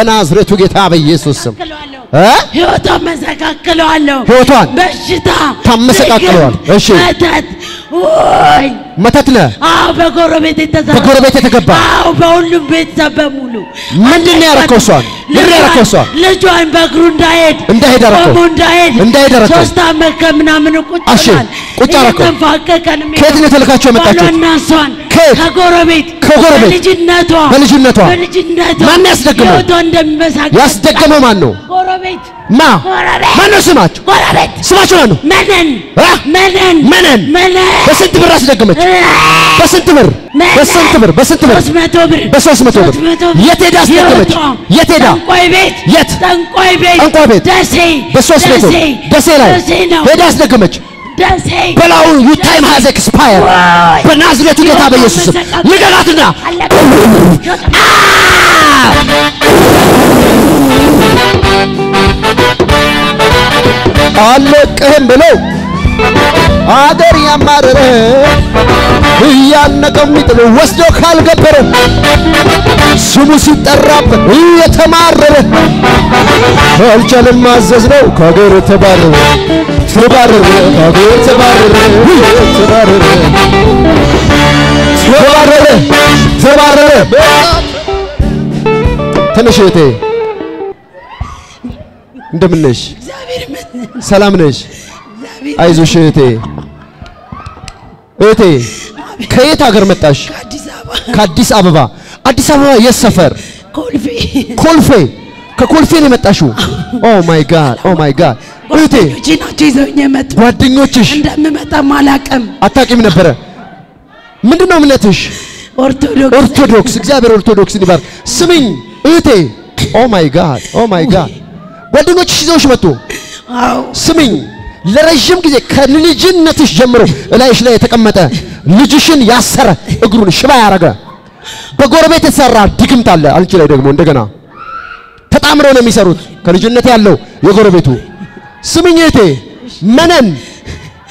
በናዝሬቱ ጌታ በኢየሱስ ስም? ህይወቷን መሰካክለዋለሁ። ህይወቷን በሽታ ታመሰቃቅለዋል። እሺ። መተት ወይ መተት ነህ። አዎ በጎረቤት የተዘራ በጎረቤት የተገባ አዎ በሁሉም ቤተሰብ በሙሉ ምንድን ነው ያደረከው እሷን? ምንድን ያደረከው እሷን? ልጇን በእግሩ እንዳይሄድ እንዳይሄድ አደረከው? እንዳይሄድ እንዳይሄድ አደረከው? ሶስት ዓመት ከምናምን ቁጭ ብሏል። ቁጭ አደረከው? ከየት ነው የተልካቸው የመጣችሁት? ባሏና እሷን? ከጎረቤት ከጎረቤት? በልጅነቷ በልጅነቷ? ማን ያስደገመው? ያስደገመው ማን ነው? ጎረቤት ማ ማን ነው ስማቸው? ጎረቤት ስማቸው ማን ነው? መነን? መነን መነን መነን በስንት ብር አስደገመች? በስንት ብር? በስንት ብር? በስንት ብር? ሶስት መቶ ብር በሶስት መቶ ብር የት ሄዳ አስደገመች? የት ሄዳ? ጠንቋይ ቤት የት? ጠንቋይ ቤት ጠንቋይ ቤት? ደሴ በሶስት መቶ ደሴ ላይ ሄዳ አስደገመች። በላው your time has expired! በናዝሬቱ ጌታ በኢየሱስ ስም ልቀቃትና አለቅህም ብለው አገር ያማረረ እያነቀው የሚጥል ወስዶ ካልገበረ ስሙ ሲጠራበት እየተማረረ አልቻለም ማዘዝ ነው ከአገር ተባረረ ተባረረ ከአገር ተባረረ ተባረረ ተባረረ ተባረረ ትንሽ እህቴ እንደምን ነሽ? ሰላም ነሽ? አይዞሽ እህቴ እህቴ ከየት ሀገር መጣሽ? ከአዲስ አበባ። አዲስ አበባ የት ሰፈር? ኮልፌ ኮልፌ። ከኮልፌ ነው የመጣሽው? oh my God oh my God እህቴ ናቸው ይዘውኝ የመጡ ጓደኞችሽ እንደምመጣም አላውቅም አታውቂም ነበረ? ምንድነው እምነትሽ? ኦርቶዶክስ ኦርቶዶክስ። እግዚአብሔር ኦርቶዶክስን ይባርክ። ስሚኝ እህቴ oh my God oh my God ጓደኞችሽ ይዘውሽ መጡ። ስሚኝ ለረጅም ጊዜ ከልጅነትሽ ጀምሮ እላይሽ ላይ የተቀመጠ ልጅሽን ያሰረ እግሩን ሽባ ያረገ በጎረቤት የተሰራ ድግምት አለ። አንቺ ላይ ደግሞ እንደገና ተጣምረው ነው የሚሰሩት። ከልጅነት ያለው የጎረቤቱ ስሚኝ እህቴ መነን።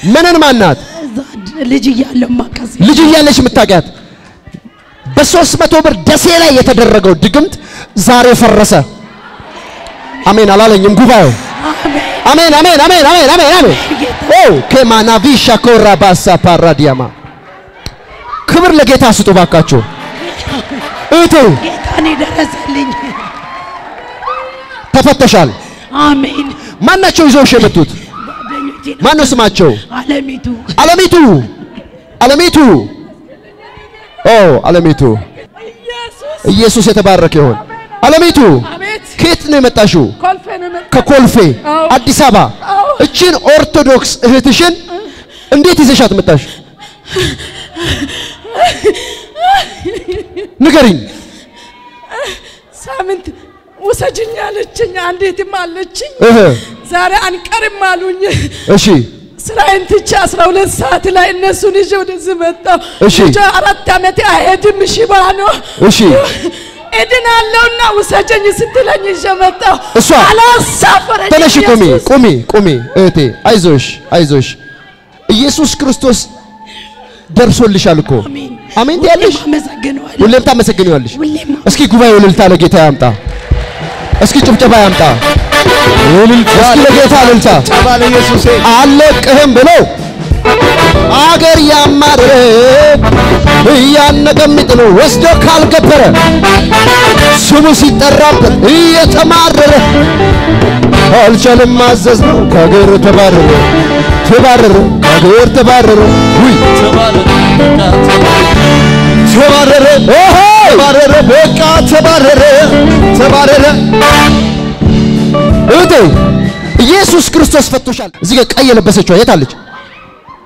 መነን ማናት? ልጅ እያለሁ ማቀስ ልጅ እያለሽ የምታውቂያት። በሶስት መቶ ብር ደሴ ላይ የተደረገው ድግምት ዛሬ ፈረሰ። አሜን አላለኝም ጉባኤው። አሜን። አሜን አሜን አሜን አሜን አሜን ኦ ከማናቪሻ ኮራ ባሳ ፓራዲያማ ክብር ለጌታ ስጡ ባካችሁ እህቴ ጌታን የደረሰልኝ። ተፈተሻል። አሜን። ማናቸው ይዘውሽ የመጡት? ማነው ስማቸው? አለሚቱ። አለሚቱ! አለሚቱ! ኦ አለሚቱ! ኢየሱስ! የተባረከ ይሁን። አለሚቱ! ከየት ነው የመጣሽው? ከኮልፌ አዲስ አበባ። እችን ኦርቶዶክስ እህትሽን እንዴት ይዘሻት መጣሽ? ንገሪኝ። ሳምንት ውሰጅኝ አለችኝ። አንዲትም አለችኝ ዛሬ አንቀርም አሉኝ። እሺ ስራዬን ትቼ አስራ ሁለት ሰዓት ላይ እነሱን ይዤ ወደዚህ መጣሁ። እሺ። አራት ዓመት አይሄድም ሽባ ነው። እሺ እድናለሁና ውሰጀኝ ስትለኝ ይዤ መጣሁ። እሷ አላሳፈረኝ ተነሽ፣ ቁሚ ኢየሱስ። ቁሚ ቁሚ እህቴ፣ አይዞሽ አይዞሽ። ኢየሱስ ክርስቶስ ደርሶልሻል እኮ አሜን አሜን ትያለሽ። ሁሌም ሁሌም እስኪ ጉባኤው እልልታ ለጌታ ያምጣ። እስኪ ጭብጨባ ያምጣ። እስኪ ለጌታ እልልታ። አለቅህም ብሎ አገር ያማረረ እያነቀ የሚጥለው ወስዶ ካልገበረ ስሙ ሲጠራበት እየተማረረ አልቻለም። ማዘዝ ነው። ከአገር ተባረረ። ተባረረ። ከአገር ተባረረ። ውይ! ተባረረ ኦሆ ተባረረ በቃ ተባረረ ተባረረ እህቴ ኢየሱስ ክርስቶስ ፈቶሻል። እዚህ ጋር ቀይ የለበሰችው የት አለች?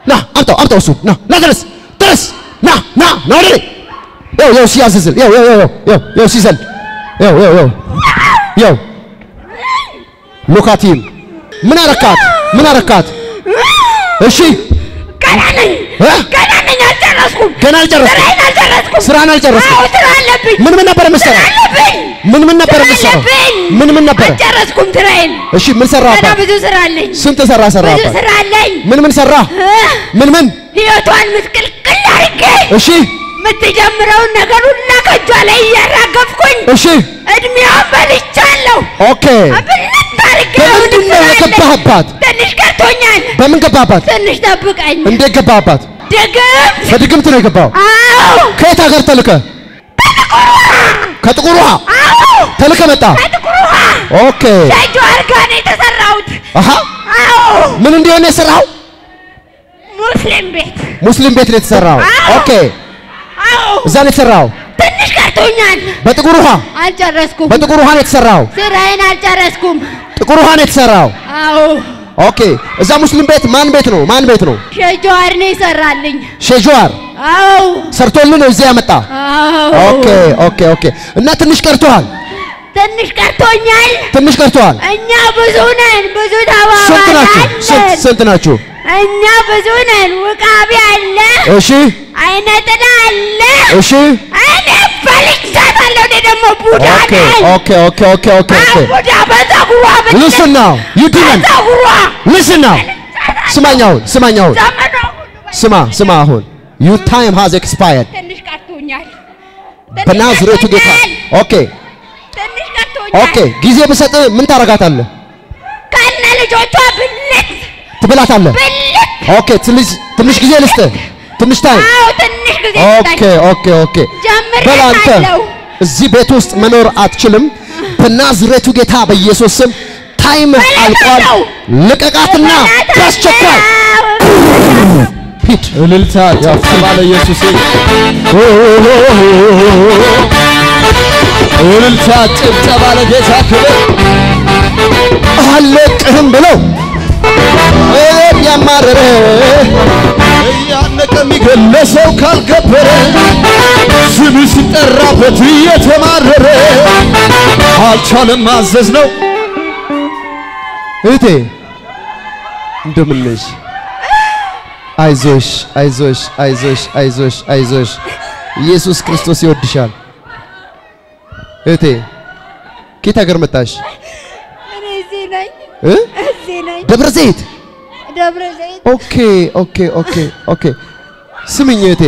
ና አምጣው አምጣው እሱን ና ና ድረስ ድረስ ና ና ና ወደ ያው ያው ሲያዝዝል ያው ያው ያው ያው ሲዘል ያው ያው ያው ያው ሉካቲም ምን አረካት? ምን አረካት? እሺ ገና ነኝ እ? ገና ነኝ አልጨረስኩም ገና አልጨረስኩም። ስራዬን አልጨረስኩም ስራን አልጨረስኩም። አዎ ስራ አለብኝ ምን ምን ነበር የምትሰራው? አለብኝ ምን ምን ነበር ስራ የምትሰራው? አለብኝ ምን ምን ነበር? አልጨረስኩም ስራዬን እሺ ምን ገና ሰራህባት? ብዙ ስራ አለኝ ስንት ሰራ ብዙ ሰራባት? ስራ አለኝ ምን ምን ሰራ? ምን ምን? ህይወቷን ምስቅልቅል አድርጌ እሺ የምትጀምረውን ነገር ሁላ ከእጇ ላይ እያራገፍኩኝ እሺ እድሜዋን በልቻለሁ። okay በምንድን ነው የገባህባት? ትንሽ ቀርቶኛል። በምን ገባህባት? ትንሽ ጠብቀኝ። እንዴት ገባህባት? ድግምት በድግምት ነው የገባው። አዎ ከየት ሀገር ተልከህ? ከጥቁር ውሃ አዎ ተልከ መጣ። ከጥቁር ውሃ okay ከእጇ አልጋ ነው የተሰራሁት። አሃ አዎ ምን እንዲሆን የሰራው? ሙስሊም ቤት ሙስሊም ቤት ነው የተሰራው። okay አዎ እዛ ነው የተሰራው። ቀርቶኛል። በጥቁር ውሃ አልጨረስኩም። በጥቁር ውሃ ነው የተሰራው። ስራዬን አልጨረስኩም። ጥቁር ውሃ ነው የተሰራው። አዎ okay እዛ ሙስሊም ቤት ማን ቤት ነው? ማን ቤት ነው? ሸጀዋር ነው ይሰራልኝ። ሼጅዋር አዎ ሰርቶልን ነው እዚህ ያመጣ። አዎ ኦኬ ኦኬ ኦኬ እና ትንሽ ቀርቶሃል። ትንሽ ቀርቶኛል። ትንሽ ቀርቶሃል። እኛ ብዙ ነን፣ ብዙ ናችሁ? ስንት ናችሁ? እኛ ብዙ ነን። ውቃቢ አለ፣ እሺ አይነ ጥላ አለ። እሺ እኔ ኦኬ ኦኬ ቡዳ በፀጉሯ ብቻ- Listen now. You demon. በፀጉሯ Listen now. ስማኝ አሁን ስማኝ አሁን ስማ ስማ አሁን expired ትንሽ ቀርቶኛል። ትንሽ በናዝሬቱ ጌታ okay okay ጊዜ ብሰጥ ምን ታረጋታለህ? ከነ ልጆቿ ብልት ትበላታለህ። ብልት። ኦኬ ትንሽ ጊዜ ልስጥህ። ትንሽ time okay okay okay በል አንተ እዚህ ቤት ውስጥ መኖር አትችልም። በናዝሬቱ ጌታ በኢየሱስ ስም ታይም አልቋል። ልቀቃትና በአስቸኳይ ሂድ። እልልታ ጭብጨባ ለኢየሱስ እልልታ ጭብጨባ ለጌታ ክብር አለቅህም ብለው ያማረረ እያነቀ የሚገለሰው ካልከበረ ስም ሲጠራበት እየተማረረ አልቻለም ማዘዝ ነው እህቴ እንደምን ነሽ? አይዞሽ አይዞሽ አይዞሽ አይዞሽ አይዞሽ ኢየሱስ ክርስቶስ ይወድሻል። እህቴ ከየት ሀገር መጣሽ? ደብረ ዘይት። ደብረ ዘይት okay okay okay okay። ስሚኝ እህቴ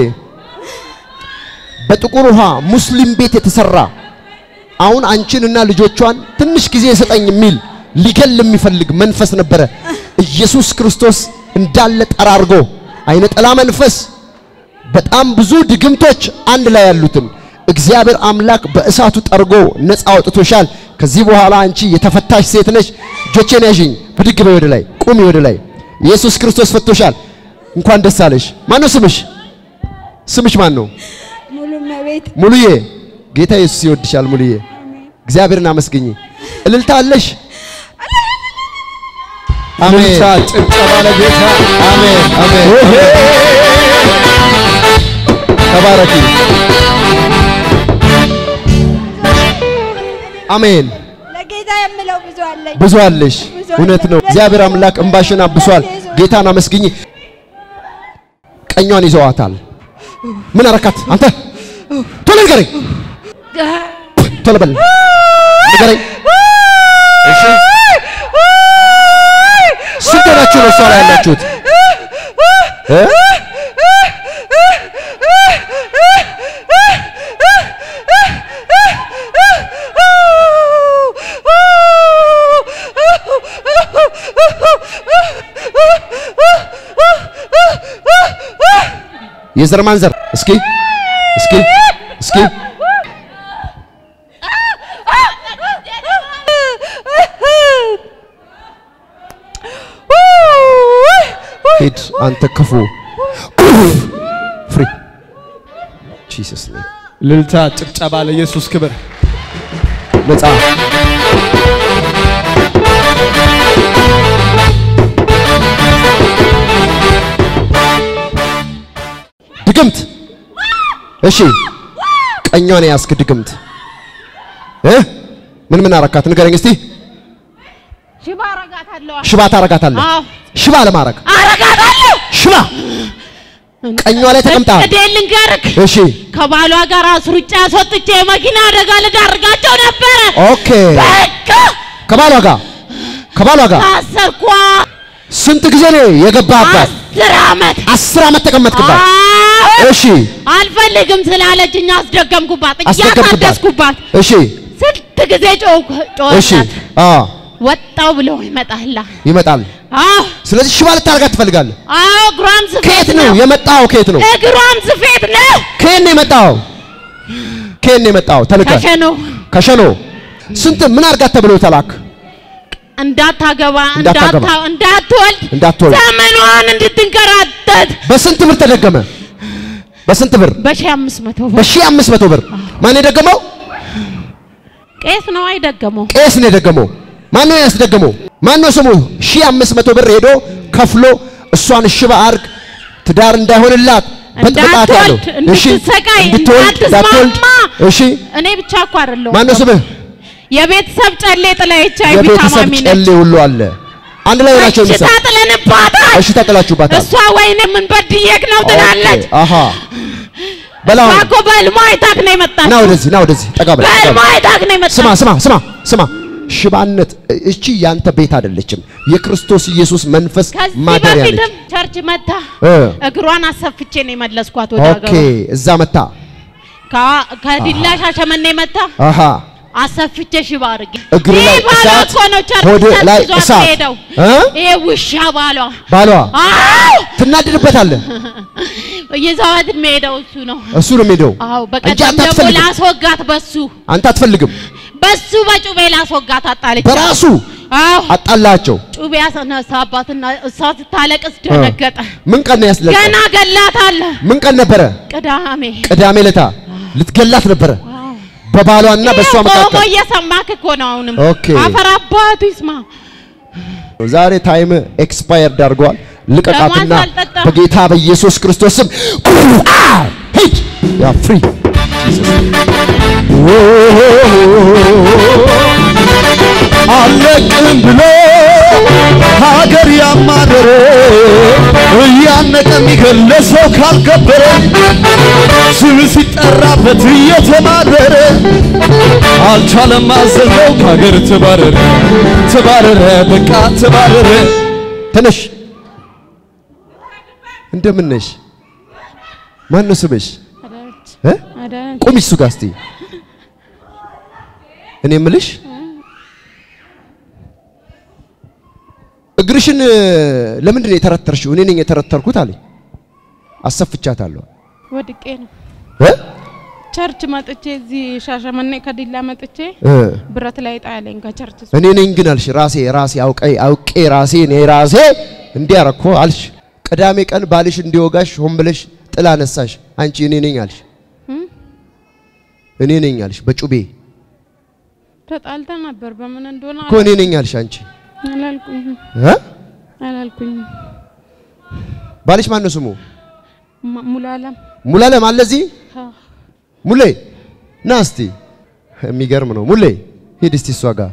በጥቁር ውሃ ሙስሊም ቤት የተሰራ አሁን አንቺንና ልጆችሽን ትንሽ ጊዜ ሰጠኝ የሚል ሊገል የሚፈልግ መንፈስ ነበረ። ኢየሱስ ክርስቶስ እንዳለ ጠራርጎ አይነ ጥላ መንፈስ በጣም ብዙ ድግምቶች አንድ ላይ ያሉትን እግዚአብሔር አምላክ በእሳቱ ጠርጎ ነፃ አውጥቶሻል። ከዚህ በኋላ አንቺ የተፈታሽ ሴት ነሽ። እጆቼን ያዥኝ፣ ብድግ በይ ወደ ላይ፣ ቁሚ ወደ ላይ። ኢየሱስ ክርስቶስ ፈቶሻል። እንኳን ደስ አለሽ። ማን ነው ስምሽ? ስምሽ ማን ነው? ሙሉ መቤት ሙሉዬ። ጌታ ኢየሱስ ይወድሻል ሙሉዬ። እግዚአብሔርን አመስግኝ። እልልታ አለሽ? አሜን ጭብጨባ ለጌታ አሜን አሜን። ተባረኪ። አሜን። ለጌታ የምለው ብዙ አለኝ። ብዙ አለሽ። እውነት ነው። እግዚአብሔር አምላክ እንባሽን አብሷል። ጌታን አመስግኝ። ቀኟን ይዘዋታል። ምን አረካት አንተ? ቶሎ ንገረኝ፣ ቶሎ በል ንገረኝ። ስንት ናችሁ ነው እሷ ላይ ያላችሁት? የዘር ማንዘር። እስኪ እስኪ እስኪ። ሂድ አንተ ክፉ። Free። Jesus name እልልታ ጭብጨባ ለኢየሱስ ክብር። ነፃ እሺ ቀኟን ያስክ ድግምት። እ? ምን ምን አረካት? ንገረኝ እስቲ። ሽባ አረጋታለሁ። ሽባ ታረጋታለህ? ሽባ ለማረግ። አረጋታለሁ። ሽባ! ቀኟ ላይ ተቀምጣል እቅዴ ልንገርክ፣ እሺ። ከባሏ ጋር አስሩጫ አስወጥቼ የመኪና አደጋ ልዳርጋቸው ነበረ። ኦኬ። በቃ! ከባሏ ጋር? ከባሏ ጋር? ታሰርኳ። ስንት ጊዜ ነው የገባባት አስር ዓመት አስር ዓመት ተቀመጥክባት እሺ አልፈልግም ስላለችኝ አስደገምኩባት፣ እያታደስኩባት እሺ ስንት ጊዜ ጮህ እሺ ወጣው ብሎ ይመጣላ። ይመጣል። አዎ ስለዚህ ሽባ ልታደርጋት ትፈልጋለህ። አዎ፣ እግሯም ስፌት ከየት ነው የመጣው? ከየት ነው እግሯም ስፌት ነው። ከየት ነው የመጣው? ከየት ነው የመጣው? ተልከ ከሸኖ ከሸኖ ስንት ምን አድርጋት ተብሎ ተላክ? እንዳታገባ እንዳታገባ፣ እንዳታ- እንዳትወልድ እንዳትወልድ። ዘመኗን እንድትንከራተት በስንት ብር ተደገመ? በስንት ብር? በሺህ አምስት መቶ ብር ማን የደገመው? ቄስ ነው አይደገመው። ቄስ ነው የደገመው። ማን ነው ያስደገመው? ማን ነው ስሙ? ሺህ አምስት መቶ ብር ሄዶ ከፍሎ እሷን ሽባ አርግ ትዳር እንዳይሆንላት በጥብጣት ያለው እሺ፣ እንድትወልድ እንዳትወልድ። እሺ፣ እኔ ብቻ እኮ አይደለሁም። ማን ነው ስምህ? የቤተሰብ ጨሌ ጥላ ኤች አይ ቪ የቤተሰብ ጨሌ ሁሉ አለ። አንድ ላይ ናቸው እሺ የሚሰራ ታጥለንባታል። እሺ፣ ታጥላችሁባታል። እሷ ወይኔ ምን በድዬክ ነው ትላለች። ኦኬ፣ አሃ በላው እኮ በህልሟ አይታክ ነው የመጣችው። ና ወደዚህ ና ወደዚህ ጠጋ በል በህልሟ አይታክ ነው የመጣችው። ስማ ስማ ስማ ስማ ሽባነት እቺ ያንተ ቤት አይደለችም። የክርስቶስ ኢየሱስ መንፈስ ከዚህ ማደሪያ ነች። በፊትም ቸርች መታ እግሯን አሰፍቼ ነው የመለስኳት ወደ ኦኬ ሀገሯ። እዛ መታ ከዲላ ሻሸመኔ መታ አሃ አሰፍቼ ሽባ አድርጌ እግር ላይ እሳት፣ ሆድ ላይ እሳት ይሄ ውሻ ባሏ ባሏ አዎ ትናድድበታለህ። ይዘዋት የሚሄደው እሱ ነው። እሱ ነው የሚሄደው አዎ በቀደም ደግሞ ላስወጋት በሱ አንተ አትፈልግም። በሱ በጩቤ ላስወጋት አጣለች። በራሱ አጣላቸው። ጩቤ ያስነሳባትና እሷ ስታለቅስ ደነገጠ። ምን ቀን ነው ያስለቀ? ገና ገላታለሁ። ምን ቀን ነበረ? ቅዳሜ ቅዳሜ ለታ ልትገላት ነበረ በባሏና በእሷ መካከል። እየሰማክ እኮ ነው። አሁንም ኦኬ። አፈር አባቱ ይስማ። ዛሬ ታይም ኤክስፓየርድ አድርጓል። ልቀቃትና በጌታ በኢየሱስ ክርስቶስ ስም ሂድ ያ ፍሪ አለቅም ብሎ ሀገር ያማረረ እያነቀ የሚገለ ሰው ካልከበረ ስም ሲጠራበት እየተማረረ አልቻለም ማዘዘው ከሀገር ተባረረ ተባረረ በቃ ተባረረ ተነሽ። እንደምን ነሽ? ማን ነው ስምሽ? ቁሚ እሱ ጋር እስቲ። እኔ የምልሽ እግርሽን ለምንድን ነው የተረተርሽው? እኔ ነኝ የተረተርኩት አለኝ። አሰፍቻታለሁ ወድቄ ነው? church መጥቼ እዚህ ሻሸመኔ ከዲላ መጥቼ ብረት ላይ ጣለኝ ከ church እኔ ነኝ ግን አልሽ። ራሴ ራሴ አውቄ አውቄ ራሴ እኔ ራሴ እንዲያረኮ አልሽ። ቅዳሜ ቀን ባልሽ እንዲወጋሽ ሆን ብለሽ ጥላ ነሳሽ። አንቺ እኔ ነኝ አልሽ። እኔ ነኝ አልሽ በጩቤ ተጣልተን ነበር። በምን እንደሆነ እኮ እኔ ነኝ አልሽ አንቺ አላልኩኝም እ? አላልኩኝም። ባልሽ ማን ነው ስሙ? ማ- ሙሉዓለም ሙላለም አለ እዚህ። ሙሌ ና እስቲ። የሚገርም ነው። ሙሌ ሂድ እስቲ እሷ ጋር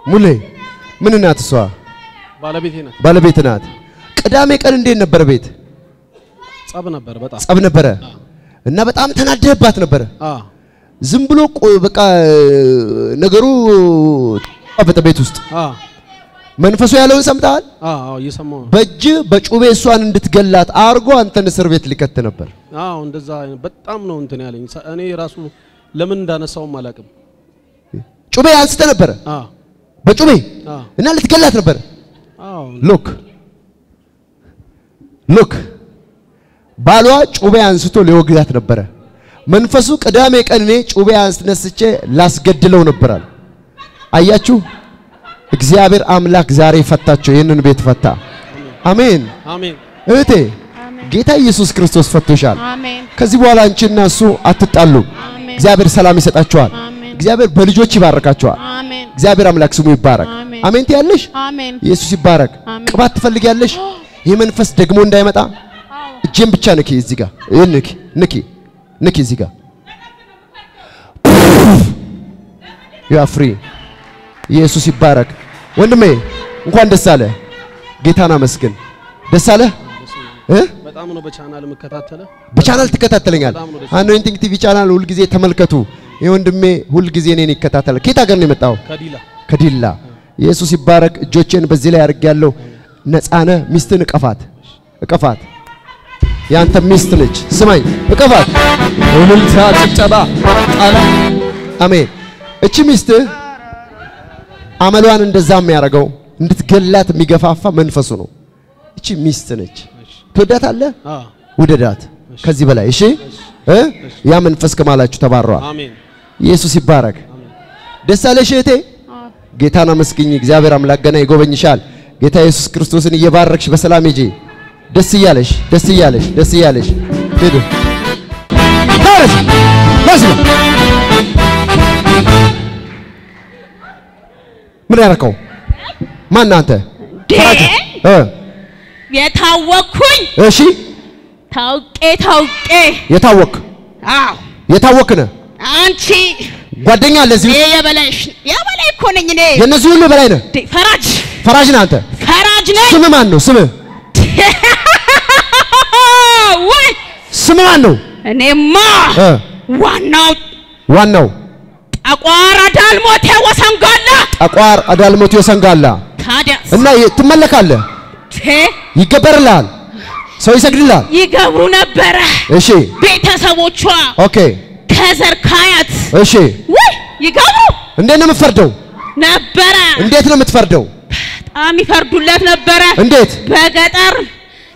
ሙሌ ምን ናት እሷ? ባለቤቴ ናት። ባለቤት ናት። ቅዳሜ ቀን እንዴት ነበር ቤት? ጸብ ነበር በጣም ጸብ ነበረ እና በጣም ተናደህባት ነበረ። ዝም ብሎ በቃ ነገሩ በጠ ቤት ውስጥ መንፈሱ ያለውን ሰምተሃል? አዎ እየሰማሁ በእጅ በጩቤ እሷን እንድትገላት አርጎ አንተን እስር ቤት ሊከት ነበር። አዎ እንደዛ በጣም ነው እንትን ያለኝ። እኔ ራሱ ለምን እንዳነሳውም አላውቅም። ጩቤ አንስተ ነበረ በጩቤ እና ልትገላት ነበር። አዎ look look ባሏ ጩቤ አንስቶ ሊወጋት ነበረ። መንፈሱ ቅዳሜ ቀን እኔ ጩቤ አስነስቼ ላስገድለው ነበራል። አያችሁ፣ እግዚአብሔር አምላክ ዛሬ ፈታቸው። ይህንን ቤት ፈታ። አሜን። አሜን እህቴ ጌታ ኢየሱስ ክርስቶስ ፈቶሻል። አሜን ከዚህ በኋላ አንቺና እሱ አትጣሉም። አሜን እግዚአብሔር ሰላም ይሰጣችኋል። አሜን እግዚአብሔር በልጆች ይባርካችኋል። አሜን እግዚአብሔር አምላክ ስሙ ይባረክ። አሜን። ትያለሽ? አሜን ኢየሱስ ይባረክ። ቅባት ትፈልጊያለሽ? ይህ መንፈስ ደግሞ እንዳይመጣ እጄን ብቻ ንኪ። እዚህ ጋር ንኪ፣ ንኪ፣ ንኪ እዚህ ጋር you are free። ኢየሱስ ይባረክ። ወንድሜ እንኳን ደስ አለ። ጌታን አመስግን። ደስ አለ በጣም ነው በቻናል የምከታተለ በቻናል ትከታተለኛል። አኖይንቲንግ ቲቪ ቻናል ሁልጊዜ ተመልከቱ። ይህ ወንድሜ ሁልጊዜ እኔን ይከታተላል። ከየት ሀገር ነው የመጣው? ከዲላ ከዲላ ኢየሱስ ይባረክ። እጆቼን በዚህ ላይ አድርጌያለሁ። ነፃነ ሚስትን እቀፋት እቀፋት። ያንተ ሚስት ነች። ስማኝ፣ እቀፋት። እልልታ ጭብጨባ ጣላ አሜን። እቺ ሚስትህ አመሏን እንደዛ የሚያደርገው እንድትገላት የሚገፋፋ መንፈሱ ነው። እቺ ሚስት ነች። ትወዳታለህ? ውደዳት። ከዚህ በላይ እሺ። እ ያ መንፈስ ከማላችሁ ተባረዋል። ኢየሱስ ይባረክ። ደስ አለሽ እህቴ? ጌታን አመስግኝ። እግዚአብሔር አምላክ ገና ይጎበኝሻል። ጌታ ኢየሱስ ክርስቶስን እየባረክሽ በሰላም ሂጂ። ደስ እያለሽ ደስ እያለሽ ደስ እያለሽ ሂዱ። ታረስ መስሎ ምን ያረከው ማን አንተ? የታወቅኩኝ እሺ ታውቄ ታውቄ የታወክ አዎ የታወክ ነህ። አንቺ ጓደኛ አለ እዚህ? የበላይሽ የበላይ እኮ ነኝ እኔ የእነዚህ ሁሉ በላይ ነህ። ፈራጅ ፈራጅ ነህ አንተ። ፈራጅ ነኝ ስምህ ማን ነው? ስምህ ወይ ስምህ ማን ነው? እኔማ ዋናው ዋናው ጠቋራ ዳልሞቴ ወሰንጋላ ጠቋር አዳልሞት ወሰንጋላ ታዲያስ እና ትመለካለህ፣ ይገበርልሃል፣ ሰው ይሰግድልሃል። ይገብሩ ነበረ እሺ ቤተሰቦቿ okay ከዘር ካያት እሺ። ወይ ይገብሩ እንዴት ነው የምትፈርደው? ነበረ እንዴት ነው የምትፈርደው? በጣም ይፈርዱለት ነበረ እንዴት? በገጠር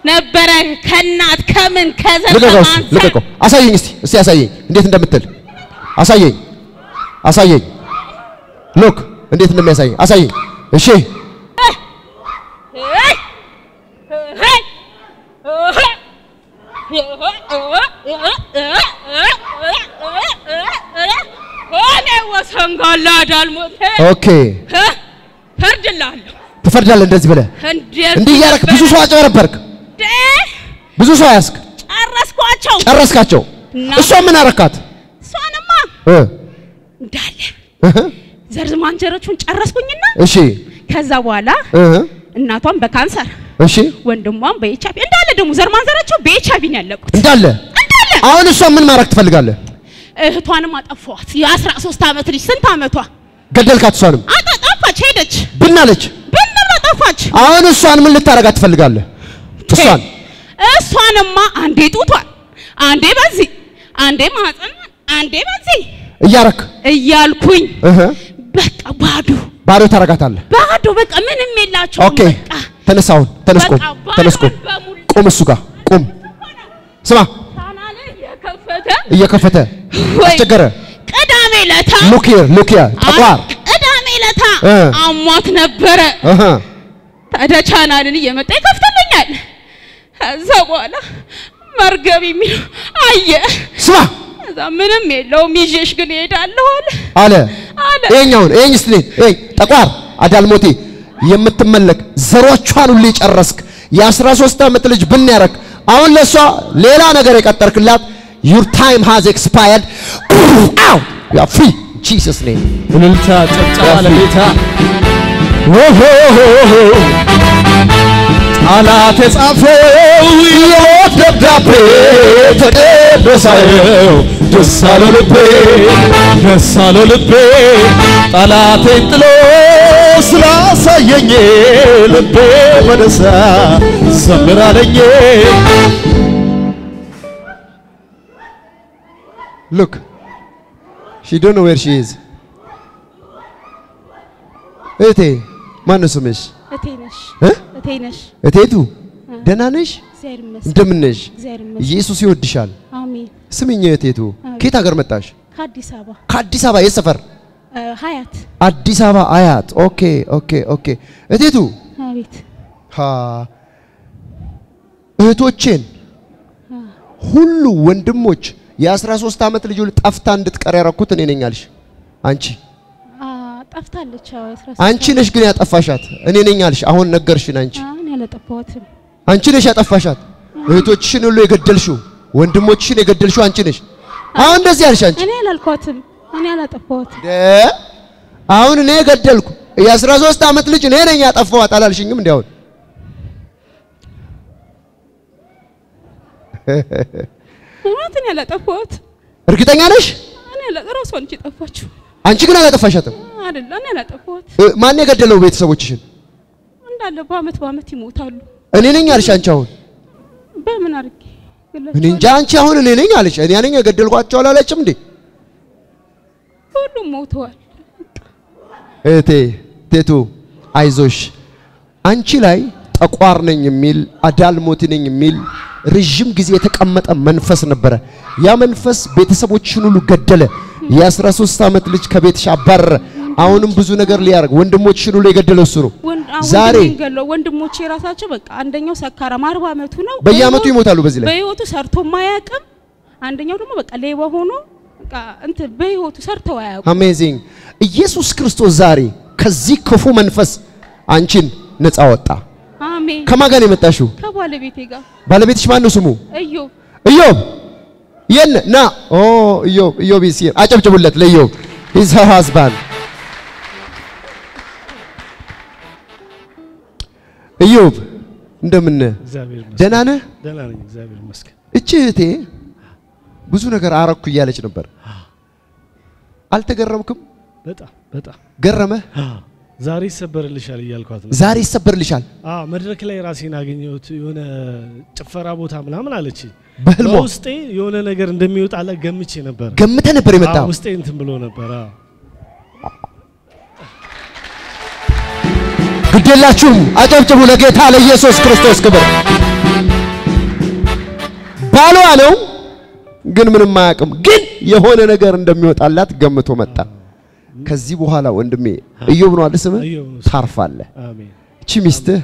ነበረ ከእናት ከምን ከዘር ልቀቀው፣ አሳየኝ እስቲ እስቲ አሳየኝ፣ እንዴት እንደምትል አሳየኝ፣ አሳየኝ። look እንዴት እንደሚያሳየኝ አሳየኝ። እሺ ወሰንጋላ okay። ፈርድላለሁ። ትፈርዳለህ እንደዚህ ብለህ እንዲህ እያደረክ ብዙ ሰው አጨበረበርክ፣ ብዙ ሰው ያስክ፣ ጨረስኳቸው። ጨረስካቸው። እሷ ምን አረካት? እሷንማ እንዳለ እህ ዘር ማንጀሮቹን ጨረስኩኝና እሺ ከዛ በኋላ እህ እናቷን በካንሰር እሺ ወንድሟን በኤችአይቪ እንዳለ ደግሞ ዘር ማንዘራቸው በኤችአይቪ ነው ያለቁት። እንዳለ እንዳለ አሁን እሷ ምን ማድረግ ትፈልጋለህ? እህቷንም አጠፋዋት። የአስራ ሶስት ዓመት ልጅ ስንት ዓመቷ ገደልካት? እሷንም አጣ ጠፋች፣ ሄደች ብናለች። ብን ብላ ጠፋች። አሁን እሷን ምን ልታረጋት ትፈልጋለህ? እሷን እሷንማ አንዴ ጡቷን፣ አንዴ በዚህ፣ አንዴ ማህፀኗን፣ አንዴ በዚህ እያረክ እያልኩኝ በቃ ባዶ ባዶ ታረጋታለህ። ባዶ በቃ ምንም የላቸውም። okay ተነስ፣ አሁን ተነስ፣ ቁም፣ ተነስ፣ እሱ ጋር ቁም። ስማ፣ እየከፈተ አስቸገረ። ቅዳሜ ለታ look here ጠቋር ቅዳሜ ለታ አሟት ነበረ። ታዲያ ቻናልን እየመጣ ይከፍትልኛል። ከዛ በኋላ መርገብ የሚለው አየ። ስማ! ከዛ ምንም የለውም ይዤሽ ግን እሄዳለሁ አለ። አለ። አለ። ይሄኛውን ይሄኝ እስቲ ይሄኝ ጠቋር አዳልሞቴ የምትመለክ ዘሮቿን ሁሉ የጨረስክ የአስራ ሶስት ዓመት ልጅ ብን ያረክ አሁን ለእሷ ሌላ ነገር የቀጠርክላት your time has expired out! are free Jesus name እልልታ ጭብጨባ ለጌታ ኦሆሆሆ ጠላት የጻፈው የሞት ደብዳቤ ተቀዶ ሳየው ደስ አለው ልቤ ደስ አለው ልቤ ጠላቴን ጥሎ ስላሳየኝ ልቤ በደስታ ዘምር አለኝ። look she don't know where she is እህቴ ማን ስምሽ ነሽ። እቴቱ? ደህና ነሽ? እንደምን ነሽ? ኢየሱስ ይወድሻል። አሜን። ስምኝ እቴቱ ከየት ሀገር መጣሽ? ከአዲስ አበባ። ከአዲስ አበባ? የት ሰፈር? ሀያት። አዲስ አበባ ሀያት okay okay okay። እቴቱ? አቤት። እህቶቼን ሁሉ ወንድሞች የአስራ ሶስት ዓመት ልጅ ጠፍታ እንድትቀር ያረኩት እኔ ነኝ አልሽ። አንቺ ጠፍታለች። አንቺ ነሽ ግን ያጠፋሻት። እኔ ነኝ አልሽ። አሁን ነገርሽን አንቺ። አንቺ ነሽ ያጠፋሻት። እህቶችሽን ሁሉ የገደልሽው ወንድሞችሽን የገደልሽው አንቺ ነሽ። አሁን እንደዚህ አልሽ አንቺ። እኔ አላልኳትም። እኔ አላጠፋሁትም። ደ አሁን እኔ ገደልኩ። የአስራ ሶስት ዓመት ልጅ እኔ ነኝ ያጠፋኋት። አላልሽኝም እንዲ አሁን? እውነት እኔ አላጠፋሁት። እርግጠኛ ነሽ? እኔ ራሷ ልጅ የጠፋችው አንቺ ግን አላጠፋሻትም አይደለ? እኔ አላጠፋሁት። እ፣ ማን የገደለው ቤተሰቦችሽን እንዳለ በአመት በአመት ይሞታሉ። እኔ ነኝ አልሽ አንቺ አሁን በምን አድርጌ እኔ እንጃ አንቺ አሁን እኔ ነኝ አለች። እኔ ነኝ የገደልኳቸው አላለችም እንዴ? ሁሉም ሞተዋል። እህቴ ቴቱ አይዞሽ፣ አንቺ ላይ ጠቋር ነኝ የሚል አዳልሞቲ ነኝ የሚል ረዥም ጊዜ የተቀመጠ መንፈስ ነበረ። ያ መንፈስ ቤተሰቦችን ሁሉ ገደለ። የ13 ዓመት ልጅ ከቤትሽ አባረረ። አሁንም ብዙ ነገር ሊያደርግ ወንድሞችሽን ሁሉ የገደለው እሱ ነው። ዛሬ ወንድሞቼ የራሳቸው በቃ አንደኛው ሰካራም አርባ አመቱ ነው። በህይወቱ- ይሞታሉ በዚህ ላይ በህይወቱ ሰርቶ ማያውቅም። አንደኛው ደግሞ በቃ ሌባ ሆኖ በቃ እንትን በህይወቱ ሰርተው አያውቁም። amazing ኢየሱስ ክርስቶስ ዛሬ ከዚህ ክፉ መንፈስ አንቺን ነፃ ወጣ። አሜን። ከማን ጋር ነው የመጣሽው? ከባለቤቴ ጋር ባለቤትሽ ማን ነው ስሙ? እዮ ኢዮብ የነ ና ኦ ኢዮብ ኢዮብ yes አጨብጭቡለት ለኢዮብ his husband ኢዮብ እንደምን ደህና ነህ? ደህና ነኝ፣ እግዚአብሔር ይመስገን። እቺ እህቴ ብዙ ነገር አረኩ እያለች ነበር። አልተገረምክም? በጣም በጣም ገረመህ? ዛሬ ይሰበርልሻል እያልኳት ነው። ዛሬ ይሰበርልሻል። አዎ መድረክ ላይ ራሴን አገኘሁት። የሆነ ጭፈራ ቦታ ምናምን አለች። በህልሟ በውስጤ የሆነ ነገር እንደሚወጣላት ገምቼ ነበር። ገምተህ ነበር የመጣው። አዎ፣ ውስጤ እንትን ብሎ ነበር። አዎ ግዴላችሁም አጨብጭቡ ለጌታ ለኢየሱስ ክርስቶስ ክብር። ባሏ ነው ግን ምንም አያውቅም። ግን የሆነ ነገር እንደሚወጣላት ገምቶ መጣ። ከዚህ በኋላ ወንድሜ ኢዮብ ነው አለ ስምህ፣ ታርፋለህ። እቺ ሚስትህ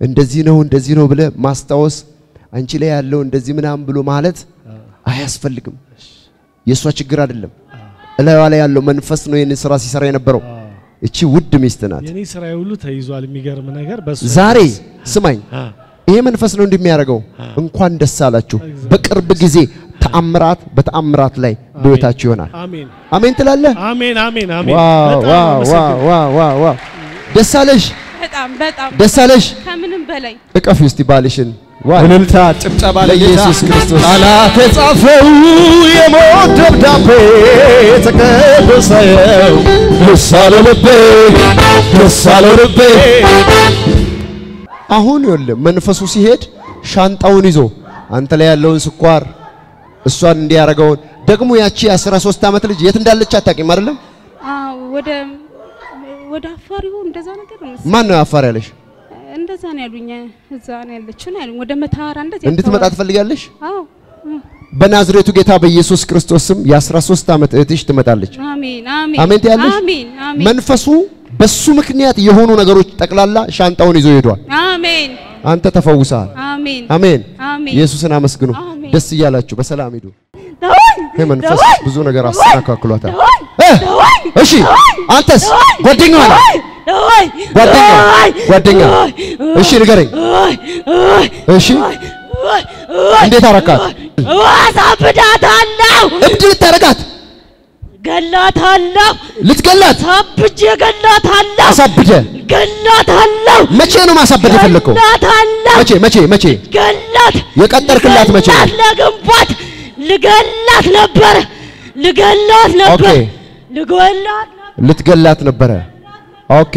እንደዚህ ነው እንደዚህ ነው ብለህ ማስታወስ አንቺ ላይ ያለው እንደዚህ ምናምን ብሎ ማለት አያስፈልግም። የእሷ ችግር አይደለም። እላይዋ ላይ ያለው መንፈስ ነው ይህንን ስራ ሲሰራ የነበረው። እቺ ውድ ሚስት ናት። የኔ ስራዬ ሁሉ ተይዟል። የሚገርም ነገር ዛሬ ስማኝ፣ ይሄ መንፈስ ነው እንደሚያደርገው። እንኳን ደስ አላችሁ። በቅርብ ጊዜ ተአምራት በተአምራት ላይ በሕይወታችሁ ይሆናል። አሜን አሜን ትላለህ? አሜን አሜን አሜን። wow በጣም wow አመሰግናለሁ። wow wow wow! ደስ አለሽ፣ በጣም በጣም ደስ አለሽ። ከምንም በላይ እቀፊ ውስጥ ባልሽን! እልልታ ጭብጨባ ለኢየሱስ ክርስቶስ ጠላት የጻፈው የሞት ደብዳቤ ተቀደሰው ደስ አለው ልቤ ደስ አለው ልቤ አሁን ይኸውልህ መንፈሱ ሲሄድ ሻንጣውን ይዞ አንተ ላይ ያለውን ስኳር እሷን እንዲያረገውን ደግሞ ያቺ የ13 ዓመት ልጅ የት እንዳለች አታውቂም አይደለም? ወደ ወደ አፋር ይሁን እንደዛ ነገር ነው መሰለኝ። ማን ነው አፋር ያለሽ? እንደዛ ነው ያሉኝ። እዛ ነው ያለችው ነው ያሉኝ። ወደ መተሃራ እንደዚህ እንድትመጣ ትፈልጋለሽ? አዎ በናዝሬቱ ጌታ በኢየሱስ ክርስቶስ ስም የ13 ዓመት እህትሽ ትመጣለች። አሜን አሜን አሜን ትያለሽ? አሜን አሜን መንፈሱ በሱ ምክንያት የሆኑ ነገሮች ጠቅላላ ሻንጣውን ይዞ ሄዷል። አሜን አንተ ተፈውሰሃል። አሜን አሜን። አሜን ኢየሱስን አመስግኑ። ደስ እያላችሁ በሰላም ሂዱ። ይህ መንፈስ ብዙ ነገር ተወኝ እሺ አንተስ ጓደኛዋ ነው ጓደኛ ጓደኛ እሺ ንገረኝ እሺ እንዴት አረካት አሳብዳታለሁ እብድ ልታረጋት ገላታለሁ ልትገላት? ሳብጄ ገላታለሁ አሳብደ ገላታለሁ መቼ ነው ማሳበድ የፈለግከው ገላታለሁ መቼ? መቼ? መቼ? ገላት የቀጠርክላት መቼ? ለግንቦት ልገላት ነበር ልገላት ነበር okay። ልገላት ልትገላት ነበረ። okay።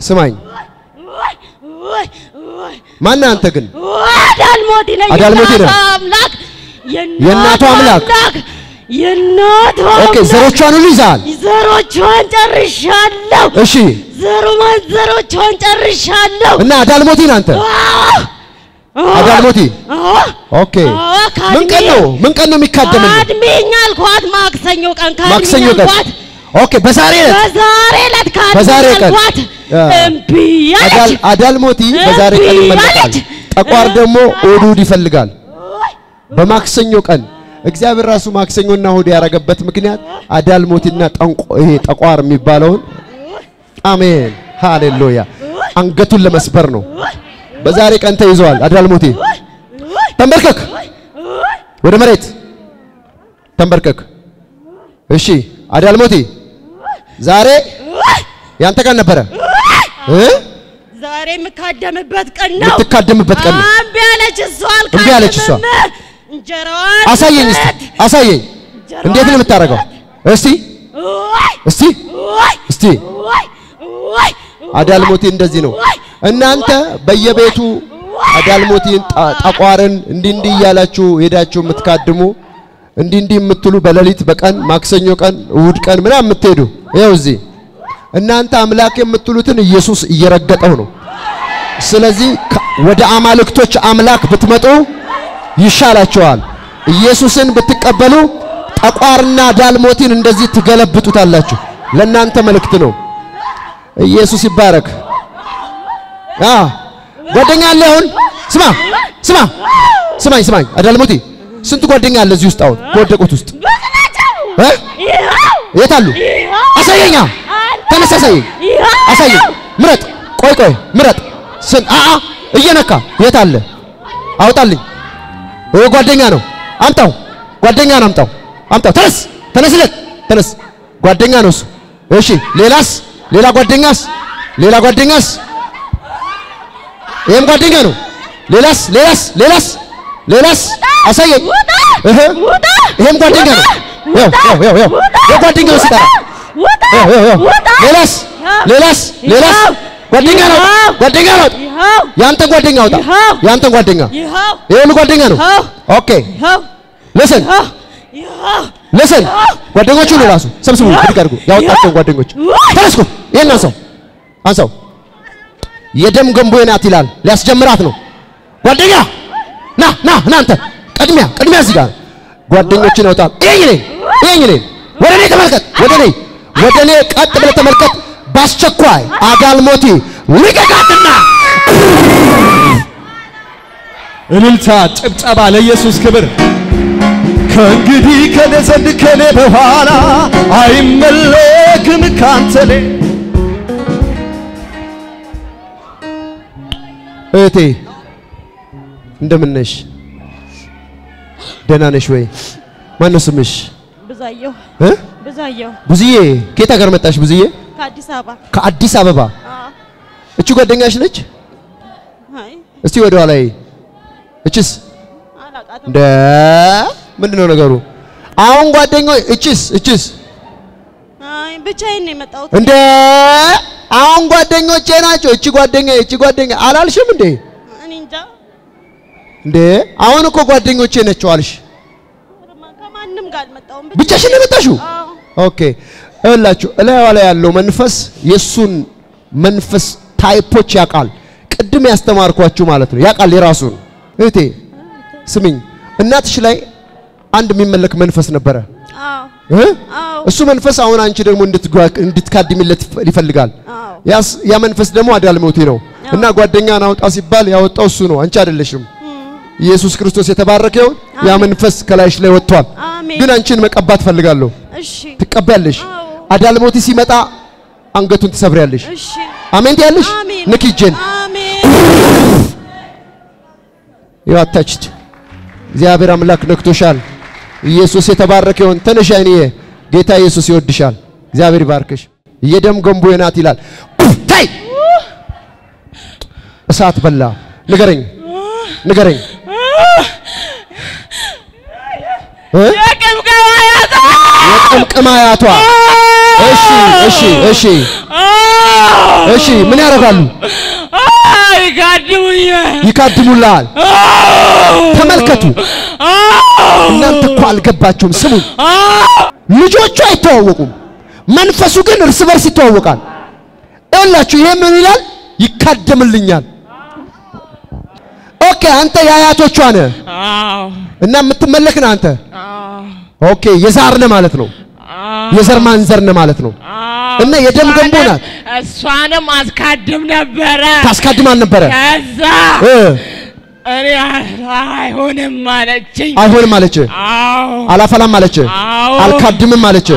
ስማኝ። ማነህ አንተ ግን? አዳልሞቲ ነኝ። አዳልሞቲ ነህ? የእናቷ አምላክ የእናቷ okay ዘሮቿን ሁሉ ይዘሃል ዘሮቿን ጨርሻለሁ! እሺ! ዘሩ ዘሮቿን ጨርሻለሁ! እና አዳልሞቲ ነህ አንተ! አዳልሞቲ! okay! ምን ቀን ነው? ምን ቀን ነው የሚካደምልህ ካድሜኝ አልኳት ማክሰኞ ቀን ማክሰኞ ቀን! okay በዛሬ ዕለት? በዛሬ ዕለት በዛሬ ቀን! እምቢ አለች! አዳልሞቲ በዛሬ ቀን አለች። ጠቋር ደግሞ እሑድ ይፈልጋል! በማክሰኞ ቀን እግዚአብሔር ራሱ ማክሰኞና እሑድ ያደረገበት ምክንያት አዳልሞቲና ጠንቆ ይሄ ጠቋር የሚባለውን አሜን ሃሌሉያ አንገቱን ለመስበር ነው። በዛሬ ቀን ተይዘዋል። አዳልሞቲ ተንበርከክ፣ ወደ መሬት ተንበርከክ። እሺ አዳልሞቲ ዛሬ ያንተ ቀን ነበረ እ ዛሬ የምካደምበት ቀን ነው የምትካደምበት ቀን ነው። እምቢ አለች እሷ አልካድምም እንጀራዋን አሳየኝ እስቲ አሳየኝ። እንዴት ነው የምታደርገው? እስቲ እስቲ እስቲ አዳልሞቲ እንደዚህ ነው። እናንተ በየቤቱ አዳልሞቲን፣ ጠቋርን እንዲህ እንዲህ እያላችሁ ሄዳችሁ የምትካድሙ እንዲህ እንዲህ የምትሉ በሌሊት በቀን ማክሰኞ ቀን እሁድ ቀን ምናምን የምትሄዱ ይኸው እዚህ እናንተ አምላክ የምትሉትን ኢየሱስ እየረገጠው ነው። ስለዚህ ወደ አማልክቶች አምላክ ብትመጡ ይሻላቸዋል። ኢየሱስን ብትቀበሉ ጠቋርና ዳልሞቲን እንደዚህ ትገለብጡታላችሁ። ለእናንተ መልእክት ነው። ኢየሱስ ይባረክ። ጓደኛ አለ አሁን? ስማ ስማ ስማኝ ስማኝ። አዳልሞቲ ስንት ጓደኛ አለ እዚህ ውስጥ አሁን? ከወደቁት ውስጥ? እ? የት አሉ? አሳየኛ ተነስ አሳየኝ አሳየኝ። ምረጥ። ቆይ ቆይ ምረጥ። ስን አ እየነካ የት አለ? አውጣልኝ ጓደኛ ነው አምጣው ጓደኛ ነው አምጣው አምጣው ተነስ ተነስለት ተነስ ጓደኛ ነው እሱ እሺ ሌላስ ሌላ ጓደኛስ ሌላ ጓደኛስ ይሄም ጓደኛ ነው ሌላስ ሌላስ ሌላስ ሌላስ አሳየኝ እህ ይሄም ጓደኛ ነው ያው ያው ያው ያው የጓደኛው ሲጠራ ያው ያው ያው ሌላስ ሌላስ ሌላስ ጓደኛ ነው ጓደኛ ነው ያንተን ጓደኛ አውጣ ያንተን ጓደኛ ይሄ ሁሉ ጓደኛ ነው ኦኬ ለሰን ለሰን ጓደኞቹ ነው ራሱ ሰብስቡ ብድግ አድርጉ ያወጣቸውን ጓደኞች ተነስኩ ይሄን አንሳው አንሳው የደም ገንቦ ናት ይላል ሊያስጀምራት ነው ጓደኛ ና ና ና አንተ ቅድሚያ ቅድሚያ እዚህ ጋር ጓደኞችን ያውጣ ይሄኝ ነኝ ይሄኝ ነኝ ወደ እኔ ተመልከት ወደ እኔ ወደ እኔ ቀጥ ብለህ ተመልከት በአስቸኳይ አዳልሞቲ ልቀቃትና እልልታ፣ ጭብጨባ ለኢየሱስ ክብር። ከእንግዲህ ከኔ ዘንድ ከኔ በኋላ አይመለክም ካንተ ሌላ እህቴ እንደምን ነሽ? ደህና ነሽ ወይ? ማነው ስምሽ? ብዙዬ ከየት ሀገር መጣሽ? ብዙዬ ከአዲስ አበባ ከአዲስ አበባ። እቺ ጓደኛሽ ነች? እስቲ ወደ ኋላ እችስ እንደ ምንድን ነው ነገሩ? አሁን ጓደኞች እችስ እችስ ብቻዬን ነው የመጣሁት። እንደ አሁን ጓደኞቼ ናቸው። እቺ ጓደኛ እቺ ጓደኛ አላልሽም እንዴ? እኔ እንጃ እንዴ አሁን እኮ ጓደኞቼ ናቸው አልሽ። ከማንም ጋር አልመጣሁም። ብቻሽን ነው የመጣሽው? okay እላችሁ እላይዋ ላይ ያለው መንፈስ የሱን መንፈስ type ኦች ያውቃል። ቅድም ያስተማርኳችሁ ማለት ነው ያውቃል የራሱን። እህቴ ስሚኝ፣ እናትሽ ላይ አንድ የሚመለክ መንፈስ ነበረ እሱ መንፈስ አሁን አንቺ ደግሞ እንድትካድሚለት ይፈልጋል። ያ መንፈስ ደግሞ አዳልሞቴ ነው እና ጓደኛን አውጣ ሲባል ያወጣው እሱ ነው፣ አንቺ አይደለሽም። ኢየሱስ ክርስቶስ የተባረከ ይሁን። ያ መንፈስ ከላይሽ ላይ ወጥቷል። ግን አንቺን መቀባት ፈልጋለሁ። እሺ አዳልሞቲ ሲመጣ አንገቱን ትሰብሪያለሽ። አሜን ትያለሽ። ንኪ እጄን አሜን ይኸው አታችት። እግዚአብሔር አምላክ ነክቶሻል። ኢየሱስ የተባረከ ይሁን። ተነሽ አይንዬ፣ ጌታ ኢየሱስ ይወድሻል። እግዚአብሔር ይባርክሽ። የደም ገንቦ ናት ይላል። ታይ እሳት በላ። ንገረኝ ንገረኝ የቅምቅም አያቷ እሺ እሺ እሺ እሺ ምን ያደርጋሉ? ይካድሙልሃል። ተመልከቱ። እናንተ እኮ አልገባችሁም። ስሙኝ፣ ልጆቹ አይተዋወቁም። መንፈሱ ግን እርስ በርስ ይተዋወቃል። ይኸውላችሁ ይሄ ምን ይላል? ይካደምልኛል። okay፣ አንተ የአያቶቿ ነህ እና የምትመለክ ነህ አንተ። okay፣ የዛር ነህ ማለት ነው። የዘር ማንዘር ነህ ማለት ነው። እና የደም ገንቦ ናት። እሷንም አስካድም ነበረ። ታስካድም አልነበረ? ከዛ እኔ አይሆንም አለችኝ። አይሆንም አለች። አላፈላም አለች። አልካድምም አለች።